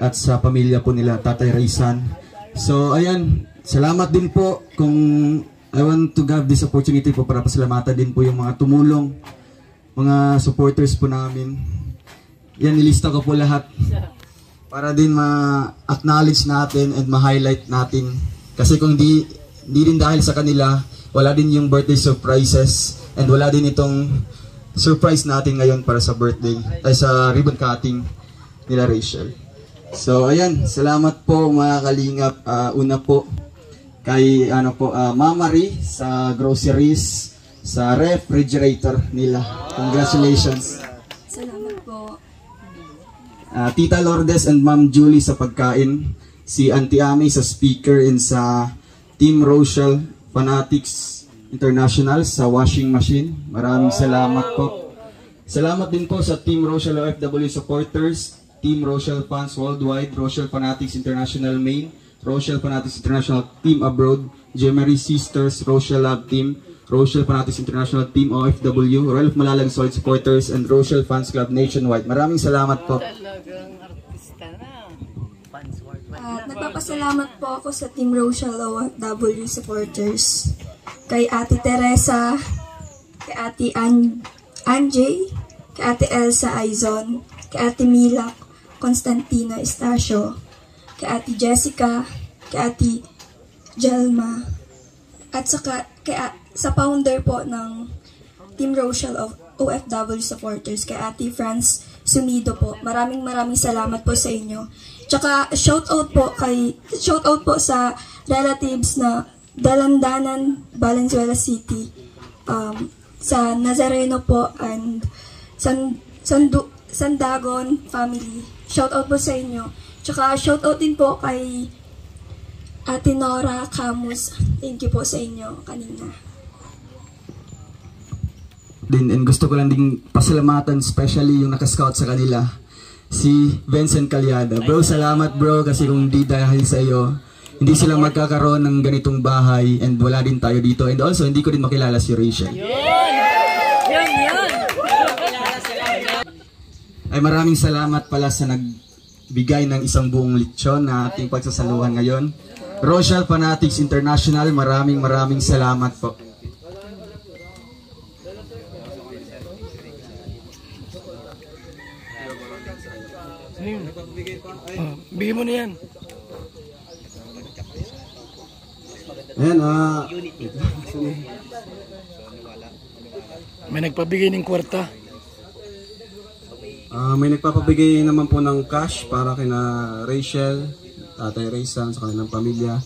at sa pamilya po nila Tatay Raisan. So ayan, salamat din po kung I want to have this opportunity po para pasalamatan din po yung mga tumulong, mga supporters po namin. Yan, nilista ko po lahat para din ma-acknowledge natin and ma-highlight natin. Kasi kung di, di din dahil sa kanila, wala din yung birthday surprises and wala din itong surprise natin ngayon para sa birthday ay sa ribbon cutting nila Rachel. So ayan, salamat po mga kalingap. Ah, una po kay ano po ah, Mama Ri sa groceries sa refrigerator nila. Congratulations. Salamat po. Ah, Tita Lourdes and Ma'am Julie sa pagkain. Si Auntie Ami sa speaker and sa Team Rochelle Fanatics International sa washing machine. Maraming salamat po. Salamat din po sa Team Rochelle OFW supporters, Team Rochelle Fans Worldwide, Rochelle Fanatics International Main, Rochelle Fanatics International Team Abroad, Gemery Sisters, Rochelle Love Team, Rochelle Fanatics International Team OFW, Royal of Malalag Solid Supporters, and Rochelle Fans Club Nationwide. Maraming salamat po. Talagang nagpapasalamat po ako sa Team Rochelle OFW supporters. Kay Ate Teresa, kay Ate An Anjay, kay Ate Elsa Aizon, kay Ate Mila Constantina Estacio, kay Ate Jessica, kay Ate Jelma, at saka kay, sa founder po ng Team Rochelle of OFW supporters, kay Ate France Sumido po. Maraming maraming salamat po sa inyo. Tsaka shout out po kay shout out po sa relatives na Dalandanan, Valenzuela City, um, sa Nazareno po and San, Sandu, Sandagon family. Shout out po sa inyo. Tsaka shout out din po kay Ate Nora Camus. Thank you po sa inyo kanina. din and gusto ko lang ding pasalamatan especially yung nakascout sa kanila si Vincent Calyada. Bro, salamat bro kasi kung di dahil sa iyo, hindi sila magkakaroon ng ganitong bahay and wala din tayo dito. And also, hindi ko din makilala si Rachel. Yun, yun. Ay maraming salamat pala sa nagbigay ng isang buong lechon na ating pagsasaluhan ngayon. Rochelle Fanatics International, maraming maraming salamat po. Ano yun? Oh, bigyan mo na yan. Ayan, ah... May nagpabigay ng kwarta. Ah, may nagpapabigay naman po ng cash para kina Rachel, Tatay Raysan, sa kanilang pamilya.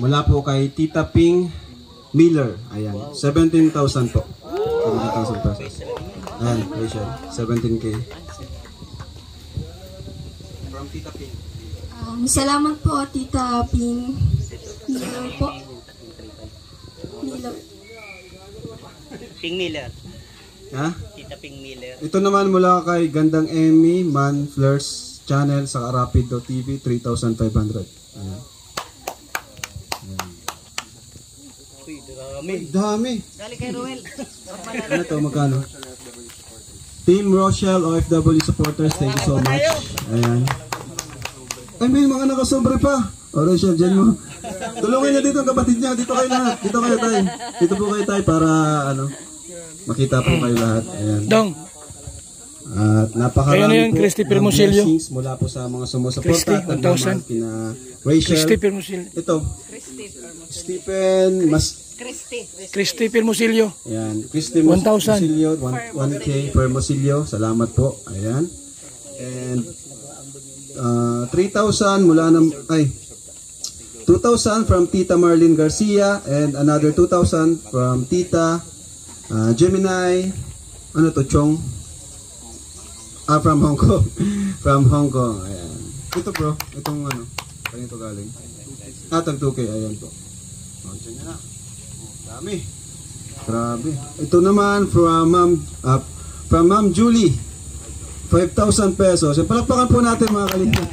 Mula po kay Tita Ping Miller. Ayan, 17,000 po. 17,000 pesos. Ayan, Rachel, 17K. From Tita Ping. Um, salamat po, Tita Ping. Miller po. Miller. Ping Miller. Ha? Tita Ping Miller. Ito naman mula kay Gandang Emmy, Man Fleurs Channel sa Rapido TV, 3,500. Ayan. Uy, dami. Dami. Dali kay Ruel. (laughs) Ano to, magkano? Team Rochelle OFW supporters, thank you so much. Ayan. Ay, may mga nakasobre pa. O, Rochelle, dyan mo. Tulungan niya dito ang kapatid niya. Dito kayo lahat. Dito kayo tayo. Dito po kayo tayo para, ano, makita po kayo lahat. Ayan. Dong, At napakarami Kaya na yan, po Christy ng Permosilio. blessings mula po sa mga sumusuporta Christy, at nagmamahal 1,000. kina Rachel. Christopher Musil. Ito, Stephen Mas Christy. Christopher Musilio. Ayan, Christy 1,000. Mosilio, 1, k per Mosilio. Salamat po. Ayan. And uh, 3,000 mula ng ay 2,000 from Tita Marlene Garcia and another 2,000 from Tita uh, Gemini. Ano to Chong? Ah from Hong Kong. (laughs) From Hong Kong ayan. Ito bro. Itong ano kanino to galing? Ah tag 2K ayan po. Oh, dyan na. Dami. Grabe. Ito naman from Ma'am uh, from Ma'am Julie. 5,000 pesos. E, palakpakan po natin mga kalingap.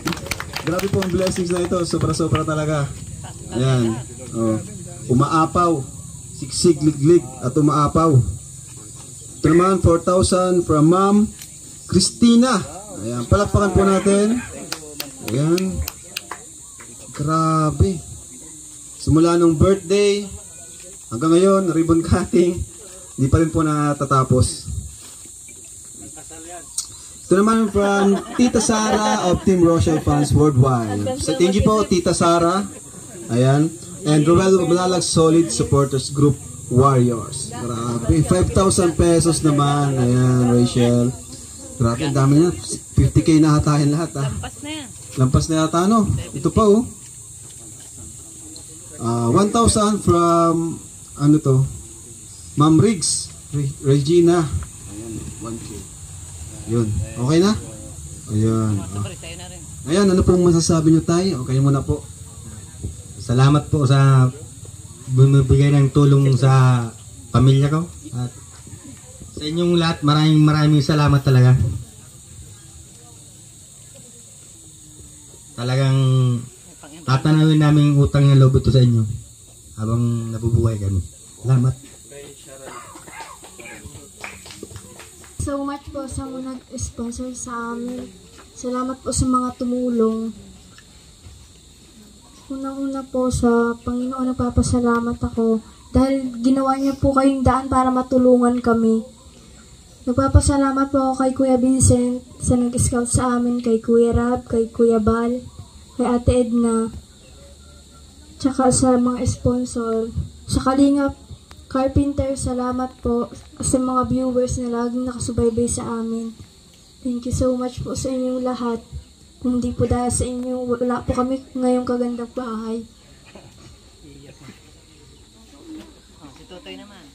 Grabe po ang blessings na ito. Sobra-sobra talaga. Ayan. Oh. Umaapaw. Siksik, liglig at umaapaw. Ito naman 4,000 from Ma'am Christina. Ayan. Palakpakan po natin. Ayan. Grabe. Simula nung birthday, Hanggang ngayon, ribbon cutting, hindi pa rin po natatapos. Ito naman from Tita Sara of Team Rochelle Fans Worldwide. So thank you po, Tita Sara. Ayan. And Roel Malalag Solid Supporters Group Warriors. Grabe. 5,000 pesos naman. Ayan, Rachel. Grabe, dami niya. 50k na hatahin lahat. Ah. Pas na yan. Lampas na yata, no? Ito pa, oh. Ah, 1,000 from, ano to? Ma'am Riggs. Re- Regina. Ayan, 1K. Yun. Okay na? Na rin. Ayan, ano pong masasabi nyo tayo? Okay muna po. Salamat po sa bumibigay ng tulong sa pamilya ko at Sa inyong lahat, maraming maraming salamat talaga. Talagang tatanawin namin utang ng loob ito sa inyo habang nabubuhay kami. Salamat. So much po sa mga nag-sponsor sa amin. Salamat po sa mga tumulong. Unang-una po sa Panginoon nagpapasalamat ako dahil ginawa niya po kayong daan para matulungan kami. Nagpapasalamat po ako kay Kuya Vincent sa nag-scout sa amin, kay Kuya Rab, kay Kuya Bal, kay Ate Edna, tsaka sa mga sponsor. Sa Kalingap Carpenter, salamat po sa mga viewers na laging nakasubaybay sa amin. Thank you so much po sa inyong lahat. Kung hindi po dahil sa inyo, wala po kami ngayong kagandang bahay. Si Totoy naman.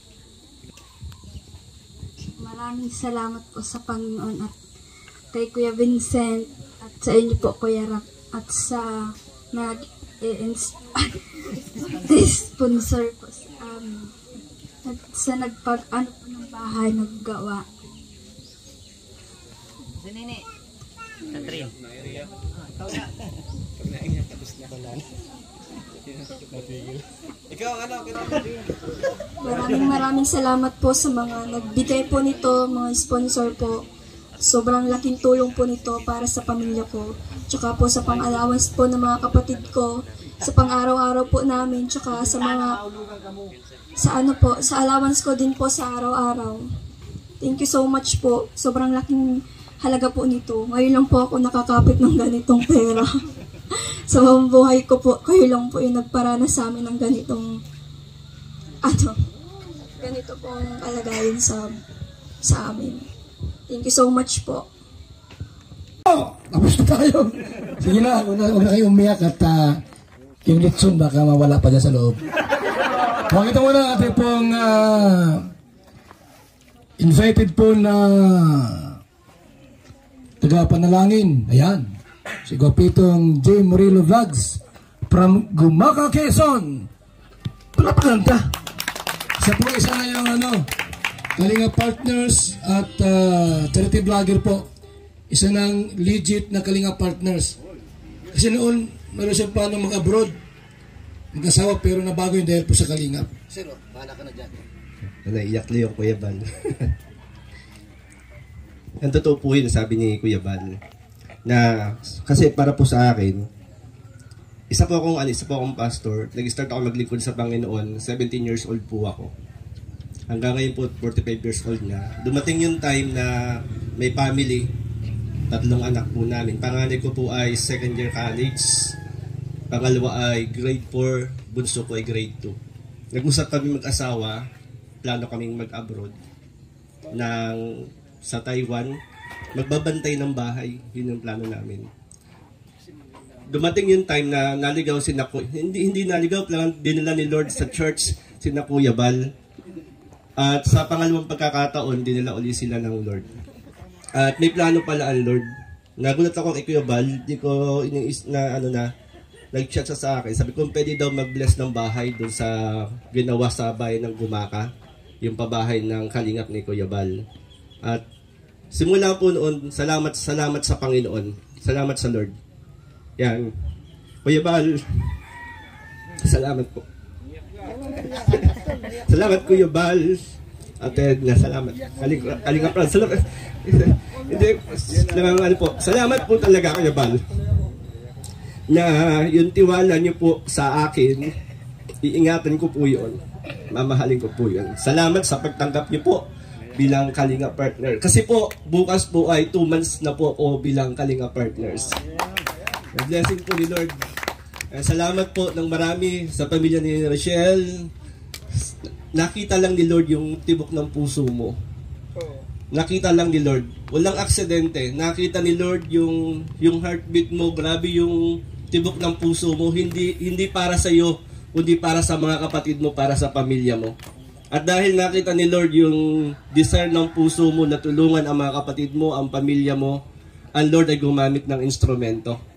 Maraming salamat po sa Panginoon at kay Kuya Vincent at sa inyo po Kuya Rap at sa nag (laughs) sponsor po sa amin. Sa nagpag ano po ng bahay naggawa. Si Nini. Catherine. Ikaw, ano? Maraming maraming salamat po sa mga nagbigay po nito, mga sponsor po. Sobrang laking tulong po nito para sa pamilya ko. Tsaka po sa pang-allowance po ng mga kapatid ko, sa pang-araw-araw po namin, tsaka sa mga sa ano po, sa allowance ko din po sa araw-araw. Thank you so much po. Sobrang laking halaga po nito. Ngayon lang po ako nakakapit ng ganitong pera. (laughs) sa buong buhay ko po, kayo lang po yung nagparana sa amin ng ganitong ano, ganito pong kalagayan sa sa amin. Thank you so much po. Tapos na tayo. Sige na, huwag na, na kayo umiyak at ah, yung litson baka mawala pa dyan sa loob. Pakita mo na ating pong ah, invited po na taga-panalangin. Ayan. Si Gwapitong J. Murillo Vlogs from Gumaka, Quezon. Palapakanta. ka. Siya po isa na yung ano, Kalinga Partners at ah, charity vlogger po. Isa ng legit na Kalinga Partners. Kasi noon, meron siya paano mag-abroad. Mag-asawa pero nabago yung dahil po sa Kalinga. Sir, bahala ka na dyan. Naiyak na yung Kuya Bal. (laughs) Ang totoo po yun, sabi ni Kuya Bal. Na, kasi para po sa akin, isa po akong, ano, isa po akong pastor. Nag-start ako maglingkod sa Panginoon. 17 years old po ako. Hanggang ngayon po, 45 years old na. Dumating yung time na may family. Tatlong anak po namin. Panganay ko po ay second year college. Pangalawa ay grade 4. Bunso ko ay grade 2. Nag-usap kami mag-asawa. Plano kaming mag-abroad. Ng, sa Taiwan. Magbabantay ng bahay. Yun yung plano namin dumating yung time na naligaw si Naku, hindi hindi naligaw lang dinala ni Lord sa church si Kuya Bal. At sa pangalawang pagkakataon, dinala uli sila ng Lord. At may plano pala ang Lord. Nagulat ako kay Kuya Bal, di ko iniis na ano na nag-chat siya sa akin. Sabi ko, pwede daw mag-bless ng bahay doon sa ginawa sa bayan ng Gumaka, yung pabahay ng kalingap ni Kuya Bal. At simula po noon, salamat, salamat sa Panginoon. Salamat sa Lord. Yan. Kuya Bal, salamat po. (laughs) salamat Kuya Ate na salamat. Kaling, kaling apral. Salamat. (laughs) Hindi, salamat, ano po. Salamat po talaga Kuya Bal. Na yung tiwala niyo po sa akin, iingatan ko po yun. Mamahalin ko po yun. Salamat sa pagtanggap niyo po bilang Kalinga Partner. Kasi po, bukas po ay 2 months na po ako bilang Kalinga Partners. The blessing po ni Lord. Eh, salamat po ng marami sa pamilya ni Rochelle. Nakita lang ni Lord yung tibok ng puso mo. Nakita lang ni Lord. Walang aksidente. Nakita ni Lord yung yung heartbeat mo, grabe yung tibok ng puso mo. Hindi hindi para sa iyo, kundi para sa mga kapatid mo, para sa pamilya mo. At dahil nakita ni Lord yung desire ng puso mo na tulungan ang mga kapatid mo, ang pamilya mo, ang Lord ay gumamit ng instrumento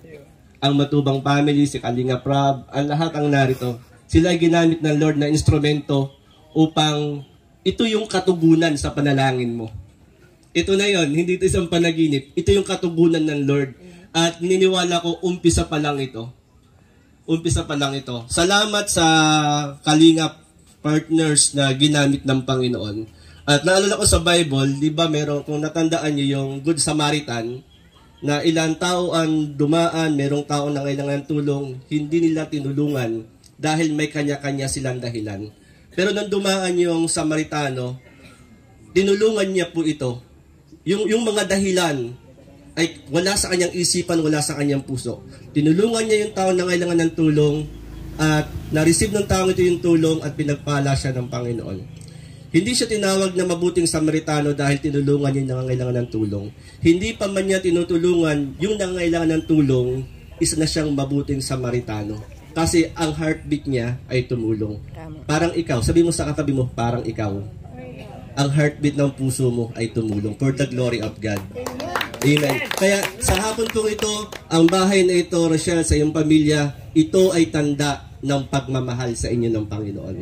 ang Matubang Family, si Kalinga Prab, ang lahat ang narito. Sila ay ginamit ng Lord na instrumento upang ito yung katugunan sa panalangin mo. Ito na yon, hindi ito isang panaginip. Ito yung katugunan ng Lord. At niniwala ko, umpisa pa lang ito. Umpisa pa lang ito. Salamat sa Kalingap partners na ginamit ng Panginoon. At naalala ko sa Bible, di ba meron, kung natandaan niyo yung Good Samaritan, na ilang tao ang dumaan, merong tao na kailangan ng tulong, hindi nila tinulungan dahil may kanya-kanya silang dahilan. Pero nang dumaan yung Samaritano, tinulungan niya po ito. Yung, yung mga dahilan ay wala sa kanyang isipan, wala sa kanyang puso. Tinulungan niya yung tao na kailangan ng tulong at na-receive ng tao ito yung tulong at pinagpala siya ng Panginoon. Hindi siya tinawag na mabuting Samaritano dahil tinulungan niya yung nangangailangan ng tulong. Hindi pa man niya tinutulungan yung nangangailangan ng tulong, isa na siyang mabuting Samaritano. Kasi ang heartbeat niya ay tumulong. Parang ikaw, sabi mo sa katabi mo, parang ikaw. Ang heartbeat ng puso mo ay tumulong for the glory of God. Amen. Kaya sa hapon pong ito, ang bahay na ito, Rochelle, sa iyong pamilya, ito ay tanda ng pagmamahal sa inyo ng Panginoon.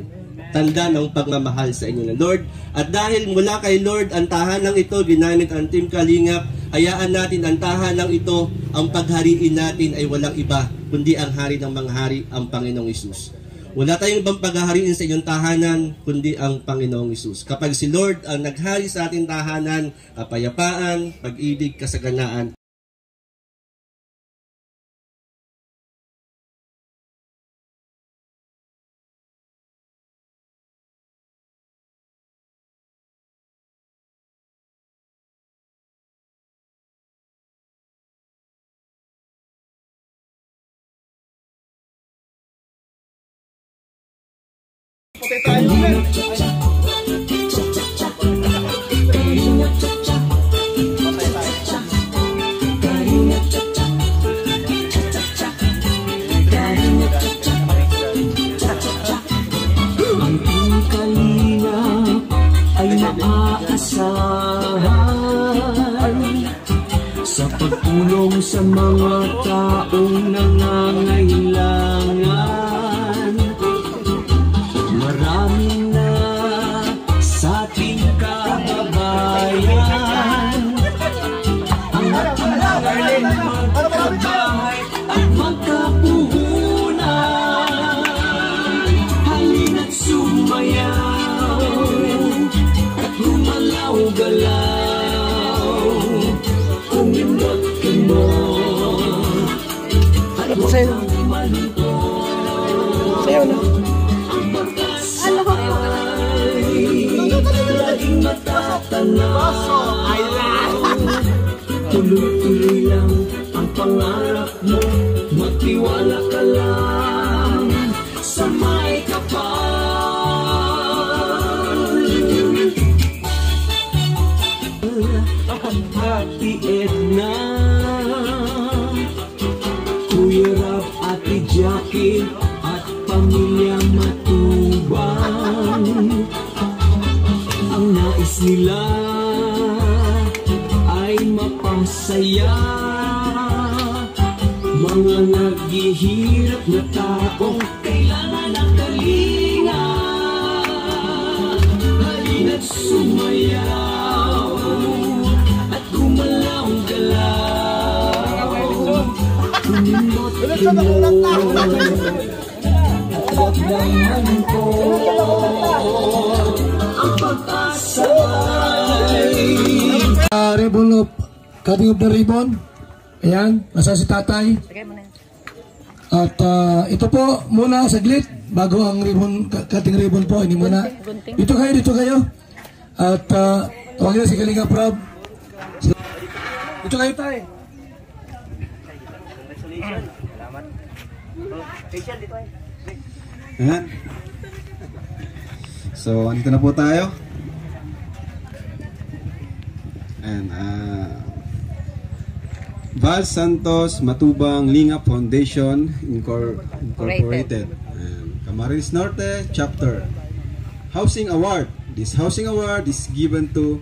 Tanda ng pagmamahal sa inyo ng Lord. At dahil mula kay Lord, ang tahanang ito, ginamit ang Team Kalingap, hayaan natin ang tahanang ito, ang paghariin natin ay walang iba, kundi ang hari ng mga hari, ang Panginoong Isus. Wala tayong ibang paghahariin sa inyong tahanan, kundi ang Panginoong Isus. Kapag si Lord ang naghari sa ating tahanan, kapayapaan, pag-ibig, kasaganaan, matatanaw Tuloy-tuloy lang ang pangarap mo. Magtiwala ka lang na taong kailangan ng kalinga Halina't sumayaw at gumalaw-galaw Kumimot mo at huwag naman ko Ang pag-asa ay ribbon of, cutting of the ribbon. Ayan, nasa si tatay. At uh, ito po muna saglit bago ang ribbon, cutting ribbon po. Ini muna. Dito kayo, dito kayo. At uh, tawagin na si Kalinga Prab. Dito kayo tayo. Salamat. Facial dito ay. Ayan. So, andito na po tayo. And, uh, Val Santos Matubang Linga Foundation Incor- Incorporated. And Camarines Norte Chapter. Housing Award. This housing award is given to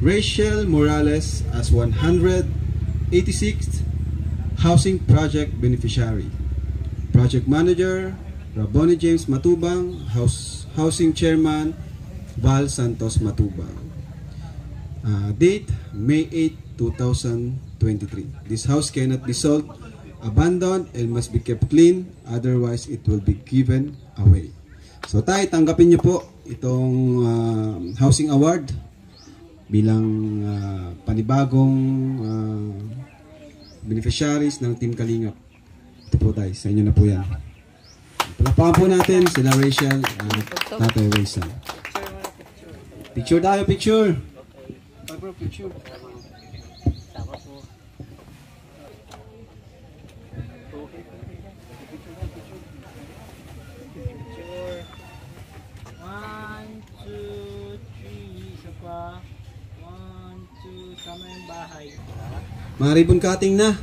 Rachel Morales as 186th Housing Project Beneficiary. Project Manager, Raboni James Matubang, House, Housing Chairman, Val Santos Matubang. Uh, date, May 8, 2023. This house cannot be sold, abandoned, and must be kept clean, otherwise it will be given away. So tayo, tanggapin niyo po itong uh, housing award bilang uh, panibagong uh, beneficiaries ng Team Kalingap. Ito po tayo, sa inyo na po yan. Palapakan po natin sila Rachel at Tatay Raysan. Picture tayo, picture! Picture. One, two, three. Isa pa. One, two. Sama yung bahay. Mga ribbon cutting na.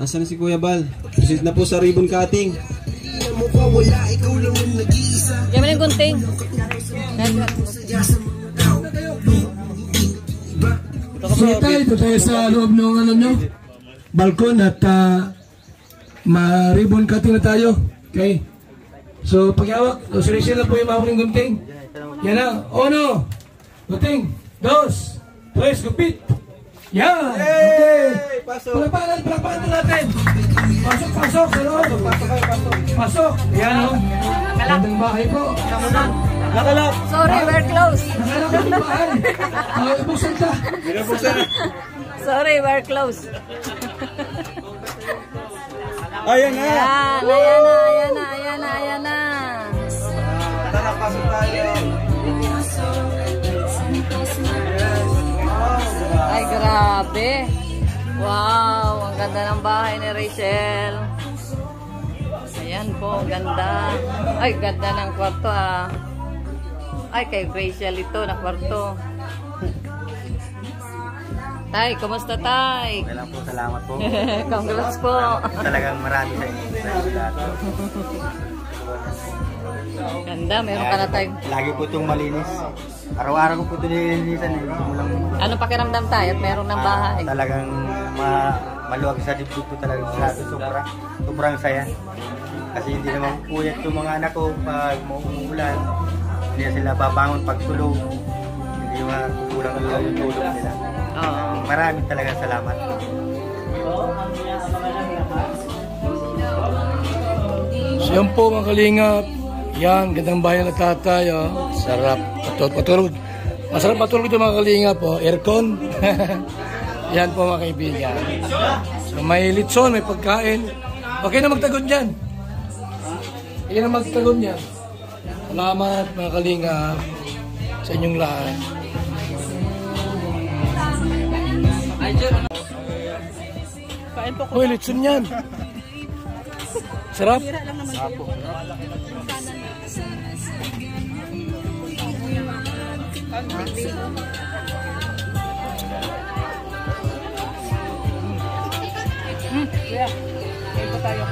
Asan na si Kuya Bal? Proceed na po sa ribbon cutting. Mo yung gunting. Sige tayo, ito tayo sa loob ng ano nyo, balkon at uh, ma-ribbon cutting na tayo. Okay? So, paghawak, so, seryoso na po yung mahawak ng gunting. Yan na. Uno, gunting, dos, tres, gupit. Yan! Okay! Palapakan, palapakan natin. Pasok, pasok sa loob. Pasok, pasok. Pasok. Yan o. Magandang bahay po. Nakalap. Sorry, we're closed. Nakalap ang bahay. Okay, buksan ta. Sorry, we're closed. Ayan na. Ayan, ayan na, ayan na, ayan na, ayan na. Tara, pasok tayo. Ay, grabe. Wow, ang ganda ng bahay ni Rachel. Ayan po, ganda. Ay, ganda ng kwarto ah. Ay, kay Rachel ito na kwarto. Tay, kumusta tay? Okay lang po, salamat po. (laughs) Congrats po. Talagang marami sa inyo. (laughs) Ganda, meron ka na tayong... Lagi po itong malinis. Araw-araw ko po ito nililinisan eh. Simulang Ano pakiramdam tayo at meron ng bahay? talagang ma maluwag sa dibdib ko talaga sa sobra. Sobrang saya. Kasi hindi naman puyat yung mga anak ko pag umuulan. Hindi na sila babangon pag tulog. Hindi makukulang yung tulog nila. Oo. Maraming talaga salamat. So yan po mga kalingap. Yan, gandang bayan na tatay. Oh. Sarap. Patulog, patulog. Masarap matulog ito mga kalingap. Oh. Aircon. (laughs) yan po mga kaibigan. So may litson, may pagkain. Okay na magtagon dyan. Okay na magtagon dyan. Salamat mga kalingap sa inyong lahat. Kain po Uy, litson yan. (laughs) Sarap. Hmm, kuya. Kain po tayo.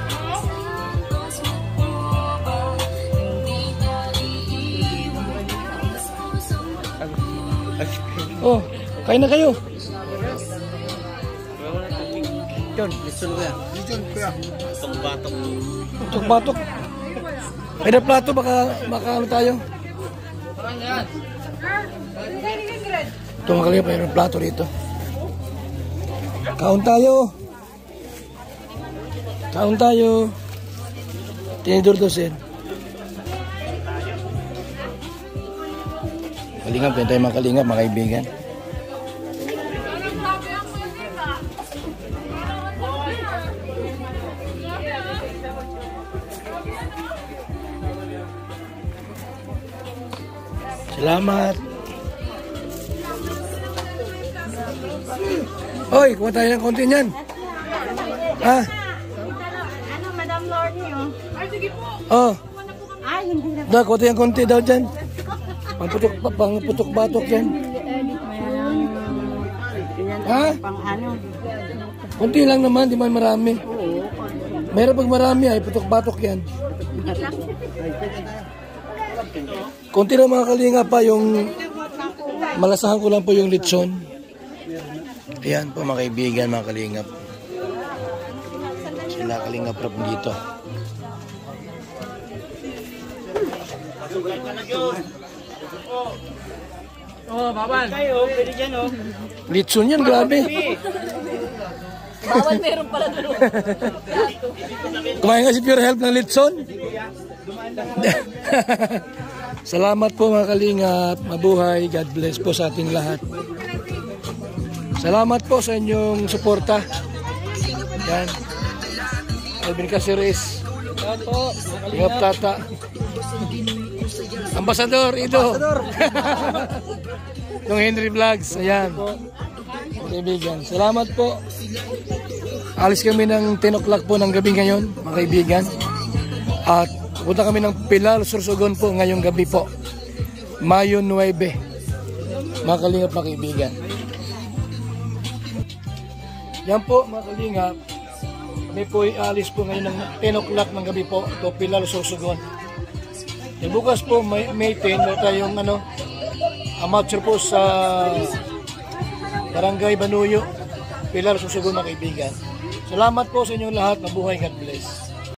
Oh, kain na kayo. John, listen kuya. John, kuya. Itong batok. Batok-batok. May na plato, baka, baka ano tayo. Ito mga kalingap, mayroon plato rito. Kaon tayo. Kaon tayo. Tinidor dosen. Kalingap, yan tayo mga kalingap, mga kaibigan. Salamat. Hoy, kuha tayo ng konti niyan. Ha? Ano, Madam Lorne yun? Ay, sige po. Oh, Ay, hindi na. da, kuha tayo ng konti daw dyan. Pangputok, pangputok batok yan. Ha? Pang ano? Konti lang naman, di man marami. Meron pag marami ay putok batok yan. Konti lang mga kalinga pa yung malasahan ko lang po yung litson. Ayan po mga kaibigan, mga kalingap. Sila kalingap rap dito. Oh, bawal. Kayo, pwede dyan, oh. Litson yan, grabe. Bawal meron pala doon. Kumain nga si Pure Health ng Litson. (laughs) Salamat po mga kalingap. Mabuhay. God bless po sa ating lahat. Salamat po sa inyong suporta. Yan. Alvin Caceres. Ingap Tata. Ambasador Ido. (laughs) Yung Henry Vlogs. Ayan. Kaibigan. Salamat po. Alis kami ng 10 o'clock po ng gabi ngayon, mga kaibigan. At punta kami ng Pilar, Sursogon po ngayong gabi po. Mayo 9. Mga kalingap na kaibigan. Yan po, mga kalingap. Kami po ay alis po ngayon ng 10 o'clock ng gabi po. Ito, Pilar, Sursogon. E bukas po, may, may 10, meron tayong ano, amateur po sa Barangay Banuyo, Pilar, Sursogon, mga kaibigan. Salamat po sa inyong lahat. Mabuhay. God bless.